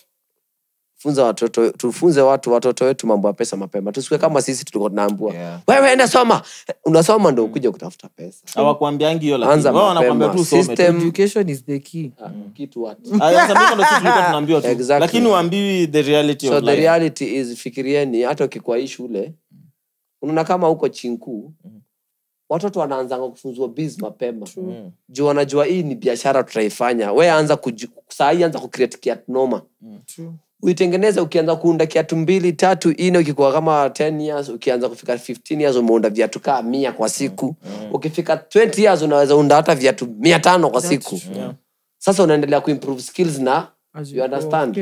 funza watoto tufunze watu watoto wetu mambo ya pesa mapema. Tusiwe kama sisi tulikuwa tunaambua Yeah. wewe enda soma. Unasoma ndo ukuja kutafuta pesa. Hawakuambiangi hiyo Anza wanakuambia tu usome. System- Education is the key. Kitu what? Sasa hivyo ndo tulikuwa tunaambiwa tu. Exactly. lakini uambiwi the reality so of the reality is fikirieni hata ukikuwa hii shule unaona kama huko chinku watoto wanaanzanga kufunzwa biz mapema. Juu wanajua hii ni biashara tutaifanya. We anza kuju- saa hii anza kucreate kiatu noma uitengeneze ukianza kuunda kiatu mbili tatu ine ukikuwa kama 10 years ukianza kufika 15 years umeunda viatu kaa mia kwa siku. Mm. ukifika 20 years unaweza unda hata viatu mia tano kwa siku. yeah. sasa unaendelea kuimprove skills na you understand.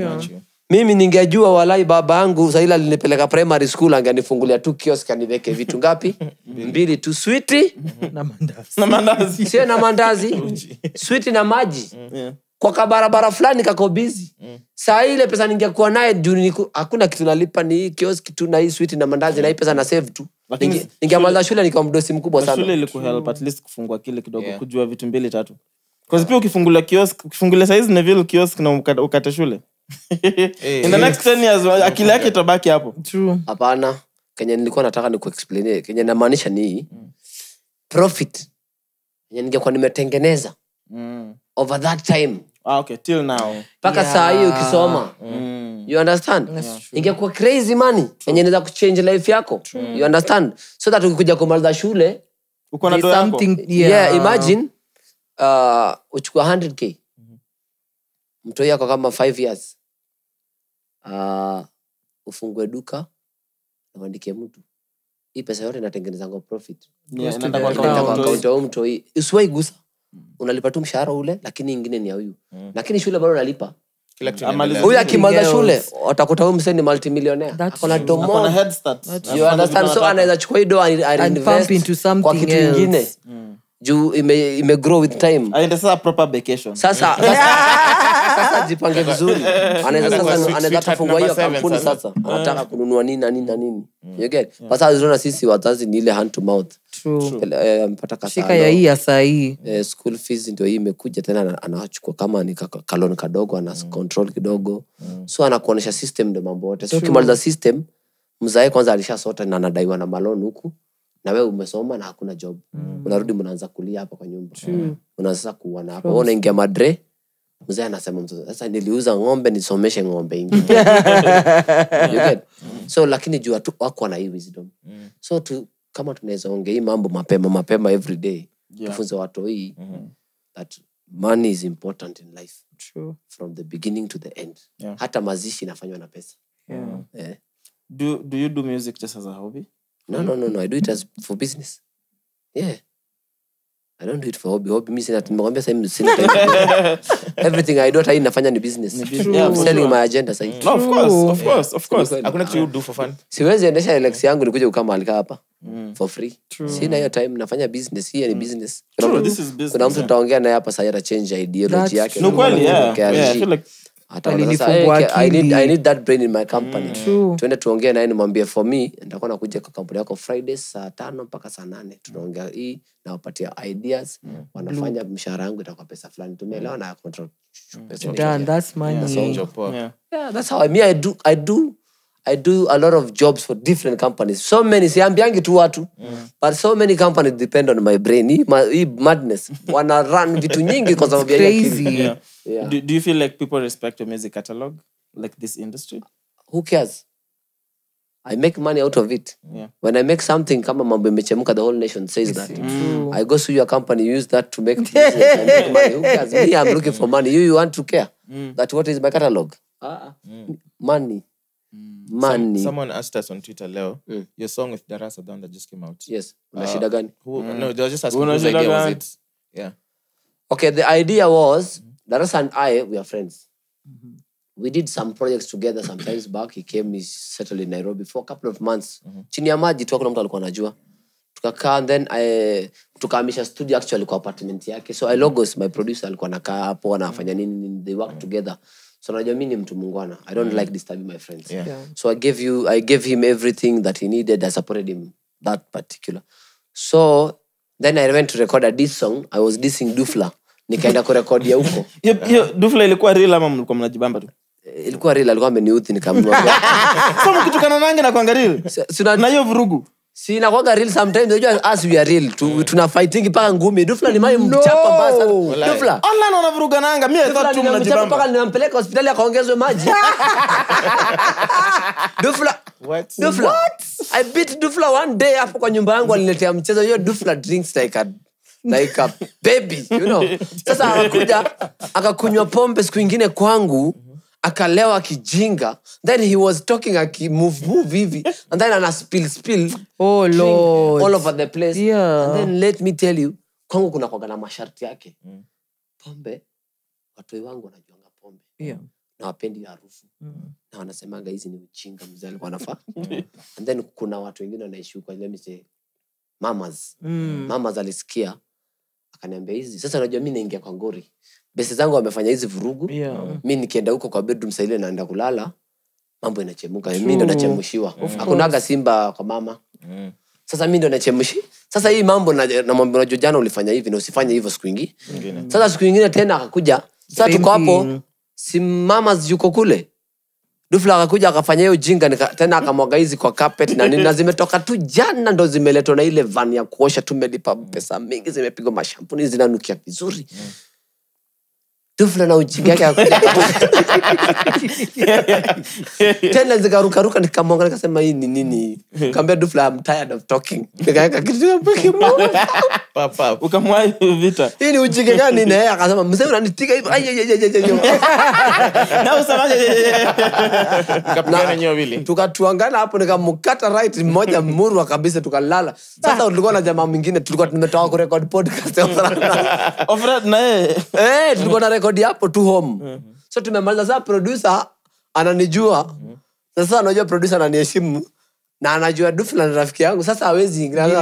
mimi ningejua walai baba yangu saili alinipeleka primary school angenifungulia tu kiosk aniweke vitu ngapi? Mbili. Tu switi. Na mandazi. Na mandazi. Sio na mandazi switi na maji. Yeah. Kwa kabarabara fulani kako bizi mm. saa ile pesa ningekuwa naye juu niku- hakuna kitu nalipa ni hii kioski tu na hii switi na mandazi na hii pesa na save tu. Ningemaliza shule nikiwa mdosi mkubwa sana. shule ilikuhelp at least kufungua kile kidogo Yeah. kujua vitu mbili tatu. Cause pia ukifungulia kiosk ukifungulia saizi vile kiosk na ukate, shule. Shule in the next 10 years akili yake itabaki hapo. True. hapana. Kenye nilikuwa nataka ni kuexplainie kenye namaanisha ni hii. Profit. Yenye ningekuwa nimetengeneza mm. over that time ah, okay till now. Mpaka Yeah. saa hii ukisoma mm. you understand? That's true. ingekuwa crazy money yenye kuchange life yako you understand? So that ukikuja kumaliza shule uko na There's do yako? something- yeah, yeah. imagine uh, uchukua 100k mtoi yako kama 5 years uh, ufungue duka na uandike mtu. Hii pesa yote inatengenezanga profit. Yeah, yeah. akaunti au mtoi usiwai gusa unalipa tu mshahara ule lakini ingine ni ya huyu. Lakini shule bado inaendelea. huyu akimaza akimaliza shule watakuta huyu mseni multimillionaire. Domo. Anaweza chukua hii do And pump into kwa kitu ingine. Juu ime, ime grow with time. Aende sasa proper vacation. Sasa sasa, sasa jipange vizuri. Anaweza sasa anaweza hiyo kampuni sasa. anataka kununua nini na nini na nini. You get? Sasa unaona sisi wazazi ni ile hand to mouth. True. Eh, shika ya hii ya sahii. Eh, school fees ndio hii imekuja tena ana- anachukua kama ni kalon kadogo ana control kidogo. Mm. so anakuonyesha system ndio mambo yote. So ukimaliza system mzae kwanza alishasota na anadaiwa na malon huku na wewe umesoma na hakuna job. Mm. unarudi mnaanza kulia hapa kwa nyumba. Unaanza sasa kuona hapa. Unaingia madre mzee anasema mtoto sasa niliuza ng'ombe nisomeshe ng'ombe ingine. So lakini juu tu wako na hii wisdom. So tu, kama tunaweza ongea hii mambo mapema mapema every day tufunze watu hii mm-hmm. that money is important in life True. from the beginning to the end Yeah. hata mazishi inafanywa na pesa Yeah. Yeah. do, do you do music just as a hobby no, no, no, no. i do it as for business yeah i don't do it for hobby. Hobby mi sina nimekwambia sasa sina time. everything i do hata hii nafanya ni business. Business. I'm Yeah, for selling my agenda sasa no, of course of course of course. hakuna kitu you do for fun. Siwezi endesha Alex yangu nikuje kukaa alika hapa. Mm. for free. Sina hiyo time nafanya business. Hii ni business. True, this is business, kuna mtu tutaongea naye hapa sahii atachange ideology yake. no kweli yeah, yeah I feel like Ataona sasa, Alinifungua I need- I need that brain in my company. True. tuende tuongee naye nimwambie for me nitakuwa nakuja kwa kampuni yako friday saa tano mpaka saa nane. Tunaongea hii nawapatia ideas mm. wanafanya mshahara yangu itakuwa pesa fulani. Tumeelewa na control pesa Yeah, that's money. Yeah. Yeah, that's how I, me, I do I do I do a lot of jobs for different companies. So many siambiangi tu watu mm. but so many companies depend on my brain. Hii, ma, hii madness wana run vitu nyingi kwa sababu yeah. Yeah. Do, do you feel like people respect your music catalog like this industry Who cares? I make money out of it. Yeah. When I make something kama mambo imechemka the whole nation says that. mm. I go sue your company, use that to make business make money. Who cares? Me, I'm looking for money. You, you want to care mm. that what is my catalog? Uh-uh. mm. Money. Money. someone asked us on twitter leo your song with darasa the that just came out yes. Una shida gani? who no they were just asking whose idea was it yeah Okay, the idea was Darasa and I, we are friends. We did some projects together sometimes back. He came, he settled in Nairobi for a couple of months. Chini ya maji tu hakuna mtu alikuwa anajua. Tukakaa then I, studio actually kwa apartment yake. So ilogos my producer alikuwa nakaa hapo anafanya nini nini they work together. So najua mi ni mtu mungwana. I don't mm. like disturbing my friends. Yeah. Yeah. So I gave you I gave him everything that he needed. I supported him that particular. So then I went to record a diss song. I was dissing Dufla. Nikaenda kurekodia huko. dufla ilikuwa real ama mlikuwa mnajibamba tu Eh, Ilikuwa real, alikuwa ameniudhi nikamnua. so mkitukana nange na kwanga real na hiyo vurugu si real sometimes unajua as we are real tu, tuna fighting mpaka ngumi. Dufla ni mai mchapa mbaya Dufla. online I thought tu mpaka hospitali akaongezwe maji. Dufla. What? dufla. I beat dufla one day hapo kwa nyumba yangu aliletea mchezo. Hiyo dufla drinks like a like a baby you know. Sasa akakuja akakunywa pombe siku ingine kwangu akalewa kijinga then he was talking akimovemove hivi and then ana spill spill Oh, drink Lord. all over the place Yeah. and then let me tell you kwangu kuna kwaga na masharti yake mm. pombe watoi wangu wanajuanga pombe Yeah. na wapendi harufu na wanasemaga hizi ni uchinga mzee alikuwa anafaa and then kuna watu wengine wanaishi huko let me say mamas Mm. mamas alisikia akaniambia hizi sasa unajua mi naingia kwa ngori besi zangu wamefanya hizi vurugu. Yeah. mi nikienda huko kwa bedroom saile naenda kulala mambo inachemuka. Mi ndo nachemushiwa. Hakunaga simba kwa mama. Mm. sasa mi ndo nachemshi sasa hii mambo na- namwambia unajua jana ulifanya hivi na usifanye hivyo siku ingi. Sasa siku ingine tena akakuja. Sasa tuko hapo si mama yuko kule. Dufla akakuja akafanya hiyo jinga nika, tena akamwaga hizi kwa carpet na nini na zimetoka tu jana ndo zimeletwa na ile van ya kuosha tumelipa pesa mingi zimepigwa mashampuni zinanukia vizuri dufla na ujinga yake akuja. tena zikarukaruka nikamwanga nikasema hii ni nini? Kaambia dufla I'm tired of talking. Nikaweka kitu kimoja. Papa, pap. ukamwai vita? Hii ni ujinga gani na yeye akasema mzee unanitika hivi. Ai, ai, ai, ai, na usamaje kapigana nyowe wili tukatuangana hapo nikamkata right mmoja murwa kabisa tukalala. Sasa tulikuwa na jamaa mwingine tulikuwa tumetoka kurekod podcast. Ofra na yeye. Eh, tulikuwa na rekodi hapo tu home. So tumemaliza saa produsa ananijua. Mm-hmm. sasa anajua produsa ananiheshimu na anajua dufla na rafiki yangu. Sasa nikupiga.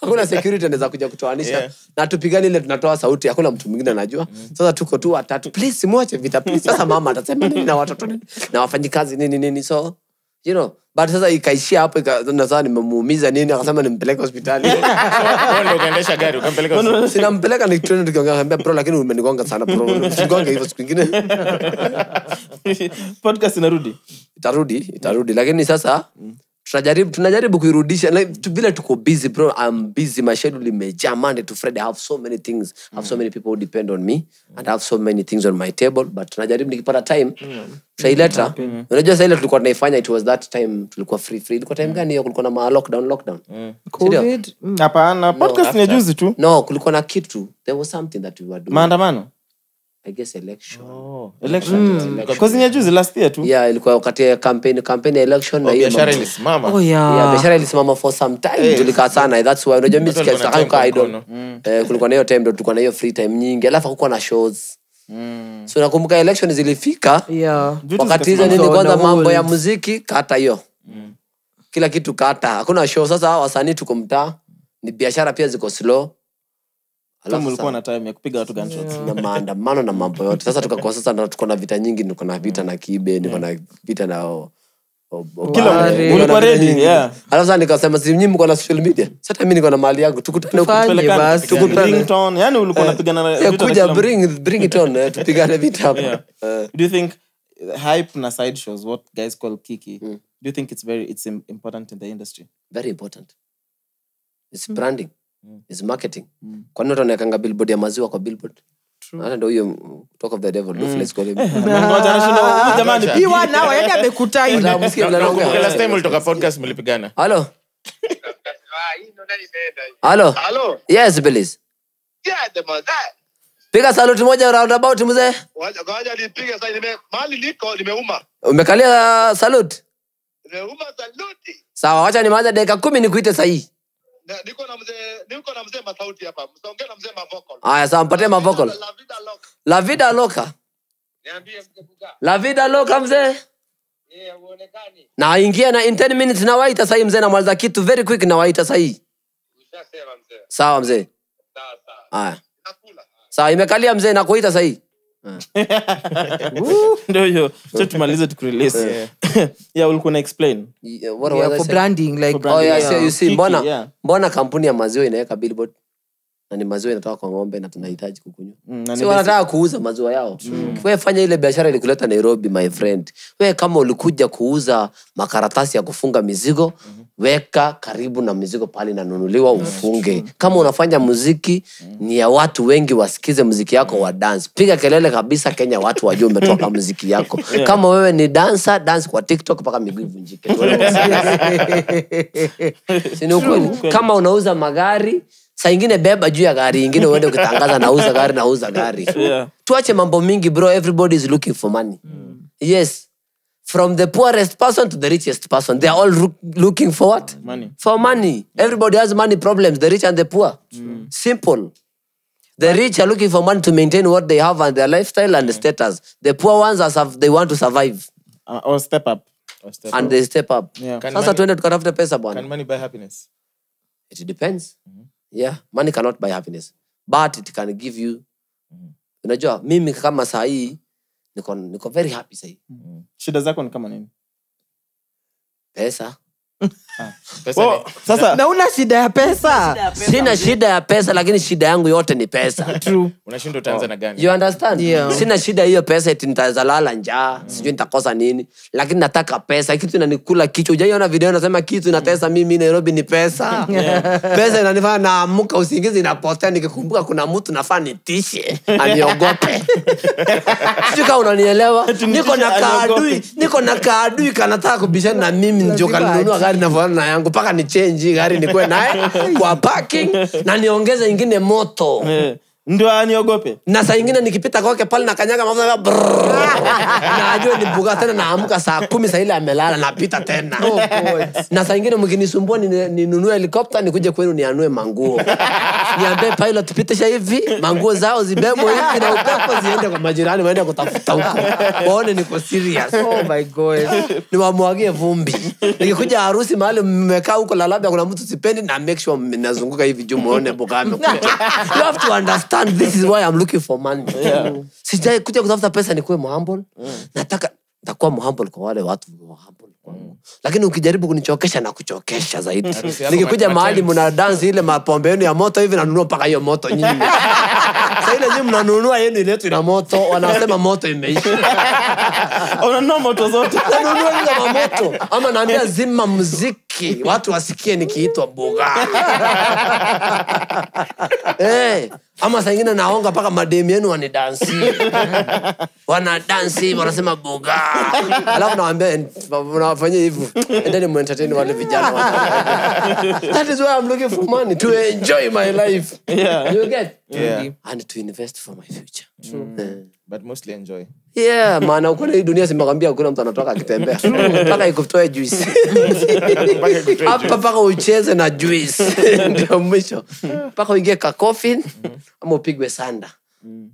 hakuna security anaweza kuja kutoanisha Yeah. na tupigani ile tunatoa sauti hakuna mtu mwingine anajua. Sasa tuko tu watatu. Please mwache vita please. Sasa mama atasema nini na watoto nini? Na wafanyikazi nini nini? So you know but sasa ikaishia hapo nasaa na nimemuumiza nini? Akasema nimpeleke hospitali. Wewe ukaendesha gari ukampeleka sinampeleka nikitreni tukiongea bro lakini umenigonga sana bro. Hivo hivyo siku ingine. Podcast inarudi. Itarudi itarudi. Lakini sasa tunajaribu tunajaribu kuirudisha like, vile tuko busy bro I'm busy my schedule imejaa. Monday to friday i have so many things. I have so many people who depend on me and I have so many things on my table but tunajaribu nikipata time tutaileta unajua saa ile tulikuwa tunaifanya it was that time tulikuwa free free. Ilikuwa time gani hiyo? Kulikuwa na ma lockdown lockdown. Mm. covid? Mm. hapana. Podcast ni juzi tu. No kulikuwa na kitu. There was something that we were doing. Maandamano i guess election. Election. Because ni juzi last year tu. Yeah ilikuwa wakati ya campaign campaign ya election na hiyo biashara mambo. ilisimama. oh Yeah, yeah biashara ilisimama for some time tulikaa sana. That's why unajua mimi Watu walikuwa na sikakaa time kwa idol eh, kulikuwa na hiyo time ndo tulikuwa na hiyo free time nyingi. Alafu hakukuwa na shows. So nakumbuka election zilifika. Yeah. Wakati hizo nini kwanza mambo ya muziki kata hiyo. Kila kitu kata. Hakuna show. Sasa wasanii tuko mtaa. Ni biashara pia ziko slow na time ya kupiga watu gunshots na maandamano na mambo yote. Sasa tukakuwa sasa tuko na vita nyingi niko na vita na kibe niko na vita na o- o- Kila sasa nikasema si nyinyi mko na social media? Sasa mi niko na mali yangu tukutane. Tukutane. Yani ulikuwa unapigana vita kuja bring bring it on tupigane vita hapa. Do you think hype na side shows what guys call kiki do you think it's very it's important in the industry? Very important. It's branding It's marketing. Kwani watu wanaekanga billboard ya maziwa kwa billboard? Hata ndo huyo mm, talk of the devil do let's call him Ngoja, anashinda, "Huyu jamani Hii. One now, amekutai. Utamsikia vile last time ulitoka podcast mlipigana. halo? Halo? Halo. yes Billis. Yeah, the mother. piga saluti moja roundabout mzee. Wacha ngoja nipige sasa nime mali liko nimeuma. umekalia salut? Saluti. sawa wacha nimaanza dakika kumi nikuite sahii Niko na mzee niko na mzee masauti hapa. Msongee na mzee mavocal. aya sawa mpatie Mavokol. La vida loca. la vida loka Niambie mzee Buga. la vida loka mzee naingia uonekani. na ingia na in 10 minutes nawaita sahii mzee namaliza kitu very quick nawaita sahii Ushasema mzee. sawa mzee Sawa sawa. aya Nakula. sawa imekalia mzee nakuita sahii ndio hiyo. So tumalize tukurelease yeah. Ulikuwa na explain. Yeah, what was I for saying? branding like Oh, yeah, Yeah. so you see, Kiki, mbona yeah. mbona kampuni ya maziwa inaweka billboard? Na ni maziwa inatoka kwa ng'ombe na tunahitaji kukunywa. Mm, na si ni wanataka kuuza maziwa yao? We fanya ile biashara ilikuleta nairobi my friend. We kama ulikuja kuuza makaratasi ya kufunga mizigo weka karibu na mizigo pale inanunuliwa ufunge. Kama unafanya muziki ni ya watu wengi wasikize muziki yako wa dance. Piga kelele kabisa kenya watu wajue umetoka muziki yako. Kama wewe ni dansa dance kwa tiktok mpaka miguu ivunjike. Sini ukweli? Kama unauza magari saa ingine beba juu ya gari ingine uende ukitangaza nauza gari nauza gari. Yeah. tuache mambo mingi bro. Everybody is looking for money. Yes from the poorest person to the richest person. They are all loo- looking for what? Money. for money. Everybody has money problems the rich and the poor. Simple. The rich are looking for money to maintain what they have and their lifestyle and yeah. status. The poor ones are they want to survive. Uh, or step up. Or step and up. they step up. Yeah. Can sasa tuende tukatafute pesa bwana. Can money buy happiness? it depends. Yeah money cannot buy happiness. But it can give you unajua mimi kama sahii niko, niko very happy sahii. Shida zako ni kama nini? Pesa Ni- sasa na una shida ya pesa? Sina shida ya pesa lakini shida yangu yote ni pesa. Unashinda utaanza na gani? You understand? Yeah. sina shida hiyo pesa eti nitazalala njaa njaa sijui nitakosa nini lakini nataka pesa. Kitu inanikula kichwa. Ujaiona video nasema kitu inatesa mimi nairobi ni pesa? Pesa inanifanya naamuka usingizi inapotea. Nikikumbuka kuna mtu nafaa nitishe aniogope. Sijui kaa unanielewa. Niko na kaadui niko na kaadui kanataka kubishana na mimi njo kalinunua gari nafanana na yangu mpaka ni chenji gari nikuwe naye kwa parking na niongeze ingine moto. Eh, ndio aniogope. Na saa ingine nikipita kwake pale nakanyaga mafuta ya brrrr. na ajue ni buga tena naamka saa kumi saa ile amelala napita tena. Na saa ingine mkinisumbua ninunue ninunue helikopta nikuje kwenu nianue manguo. Niambie pilot pitisha hivi manguo zao zibebwe hivi na upepo ziende kwa majirani waende kutafuta huko. Waone niko serious. Oh my god. Niwamwagie vumbi. Nikikuja harusi mahali mmekaa huko la labda kuna mtu sipendi na make sure mnazunguka hivi juu muone buga amekuja. You have to understand this is why I'm looking for money. Sijai kuja kutafuta pesa nikuwe mhumble nataka takuwa mhambol kwa wale watu mhambol lakini ukijaribu kunichokesha na kuchokesha zaidi nikikuja mahali mna dansi ile mapombe yenu ya moto hivi nanunua mpaka hiyo moto nyingi saile nyi mnanunua yenu iletu ina moto wanasema moto imeisha. Unanunua moto zote. Nanunua ile mamoto. Ama naambia zima mziki watu wasikie nikiitwa buga hey, ama saa ingine naonga mpaka mademu yenu wanidansi wanadansi wanasema buga alafu nawambia nawafanyia hivyo. Endeni muentertain wale vijana that is why I'm looking for money to enjoy my life. Yeah. you get? Yeah. and to invest for my future. Eh. but mostly enjoy yeah maana uko na hii dunia simekwambia hakuna mtu anatoka akitembea. Mpaka ikutoe juisi hapa mpaka ucheze na juisi ndio mwisho. Mpaka uingie kakofin ama upigwe sanda.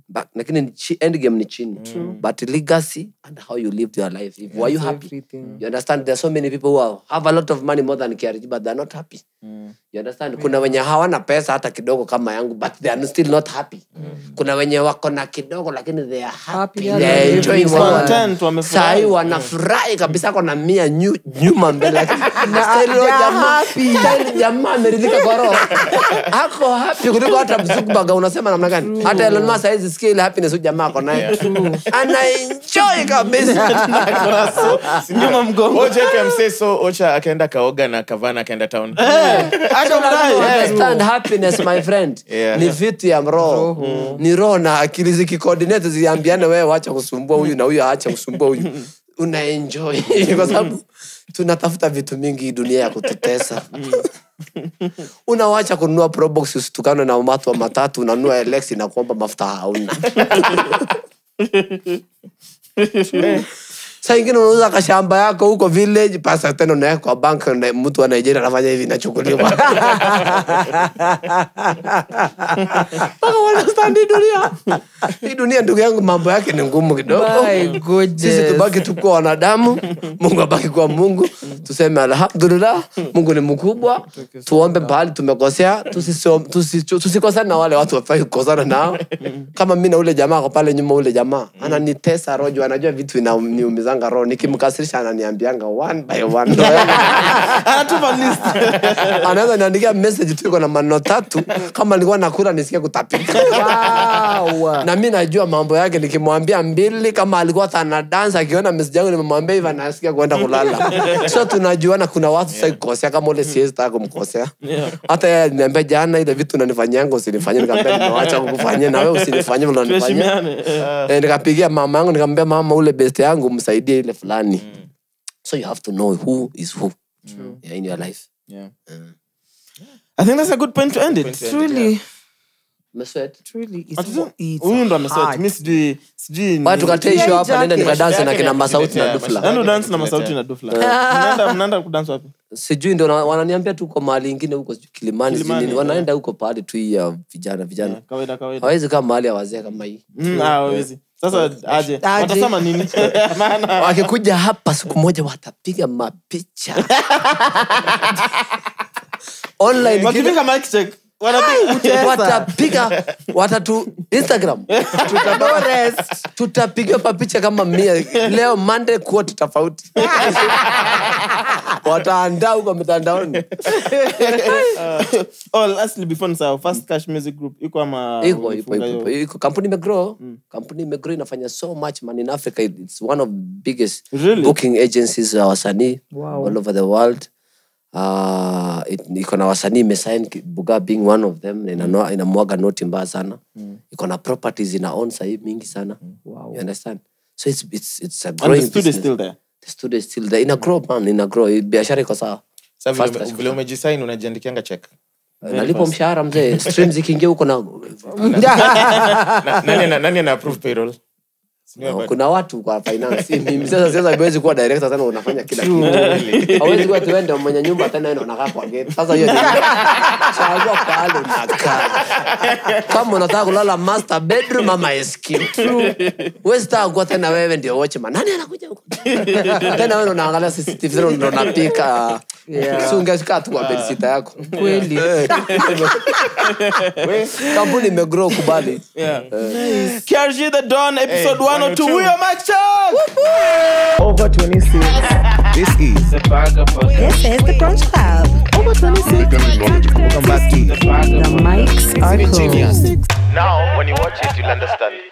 But, lakini ni chi- end game ni chini. But legacy and how you lived your life. If, were you happy? everything. you understand? There are so many people who have a lot of money more than KRG but they're not happy you understand? Kuna wenye hawana pesa hata kidogo kama yangu but they are still not happy. Kuna wenye wako na kidogo lakini they are happy, Happy, they enjoy yeah, wamefurahi. Sahi wanafurahi kabisa kona mia nyu- nyuma mbele. Jamaa- happy. style jamaa ameridhika kwa roho. Ako happy kuliko hata Zuckerberg unasema namna gani? Hata Elon Musk hawezi skill happiness jamaa ako naye. Anaenjoy kabisa. Nyuma mgongo. Ocha kamse so ocha akaenda kaoga na kavana akaenda town. Udai understand happiness my friend. Yeah. ni vitu ya roho. Ni roho na akili zikicoordinate ziambiane wewe wacha kusumbua huyu na huyu aacha kusumbua huyu. Unaenjoy. Kwa sababu tunatafuta vitu mingi dunia ya kututesa. Unawacha kununua probox usitukane na umatu wa matatu unanunua elex na kuomba mafuta hauna saa ingine unauza kashamba yako huko village pasa tena unaweka kwa bank na mtu wa nigeria anafanya hivi inachukuliwa. Mpaka understand hii dunia. Hii dunia ndugu yangu mambo yake ni ngumu kidogo. Sisi tubaki tu kuwa wanadamu mungu abaki kuwa mungu. Tuseme alhamdulillah mungu ni mkubwa. Tuombe pahali tumekosea tusi- tusikosane na wale watu wafai kukosana nao. Kama mi na ule jamaa pale nyuma ule jamaa ananitesa rojo anajua vitu inaniumizanga roho. Nikimkasirisha ananiambianga one by one. Anaweza niandikia message tu iko na maneno tatu. Kama nilikuwa nakula nisikia kutapika. Wow. na mi najua mambo yake. Nikimwambia mbili kama alikuwa tana dance akiona message yangu nimemwambia hivi anasikia kuenda kulala. So tunajuana kuna watu yeah. kukosea. Kama ule siwezi taka kumkosea. Hata yeye aliniambia jana ile vitu nanifanyanga usinifanye. Nikaambia nimewacha kukufanyia na wewe usinifanyie vile unanifanyia. Eh. nikapigia mama yangu nikamwambia mama ule best yangu msaidie ile fulani. Mm. so you have to know who is who. Yeah, in your life. Yeah. I think that's a good point to end it. Truly, huyu ndo sijui sijui ni- Watu katia show hapa nenda Jacket. na kina masauti na nakuletea, dufla. Nani udance na masauti na dufla. Mnaenda- mnaenda wapi? Sijui ndo wananiambia tu uko mahali ingine huko kilimani sijui wanaenda huko pahali tu hii ya vijana vijana. Yeah, hawezi kaa mahali ya wazee kama hii. Mm, ah. Sasa aje? Aje. watasema nini? Wakikuja hapa siku moja watapiga mapicha. Online wakipiga mic check. wanapiga watapiga watatu instagram. Tutadores. tutapiga papicha kama mia. Leo mande quote tofauti. Wataandaa huko mitandaoni. Oh lastly before nisahau first cash music group iko ama iko iko iko iko. Kampuni imegrow. Kampuni imegrow inafanya so much man in africa. It's one of biggest Really? booking agencies za wasanii Wow. all over the world uh, iko na wasanii imesign buga being one of them inamwaga inanoa- inamwaga noti mbaya sana. Mm. iko na properties ina own sahii mingi sana. You understand? So it's, it's, it's a and the business. still there? The studio is still there. Ina grow man ina grow. Biashara iko sawa. Vile- unajiandikianga check. Nalipo mshahara mzee streams ikiingia huko na nani ana approve payroll Kuna watu kwa finance. Mimi sasa sasa kuwa director tena unafanya kila kitu. Hawezi kuwa tuende mwenye nyumba tena enda unakaa kwa gate. Sasa hiyo chagua pale unakaa kama unataka kulala master bedroom ama SQ huwezi taka kuwa tena wewe ndio watchman. Nani anakuja huko? Tena wewe unaangalia CCTV tena ndo unapika. Yeah. si ungekaa tu kwa bedsita yako. Kweli. kampuni imegrow kubali. Yeah. KRG the Dawn episode 102, 102. we are Mike Chubb! Over 26. this is. This is the Crunch Club. Over 26. Welcome back to the mics are cool. Now, when you watch it, you'll understand.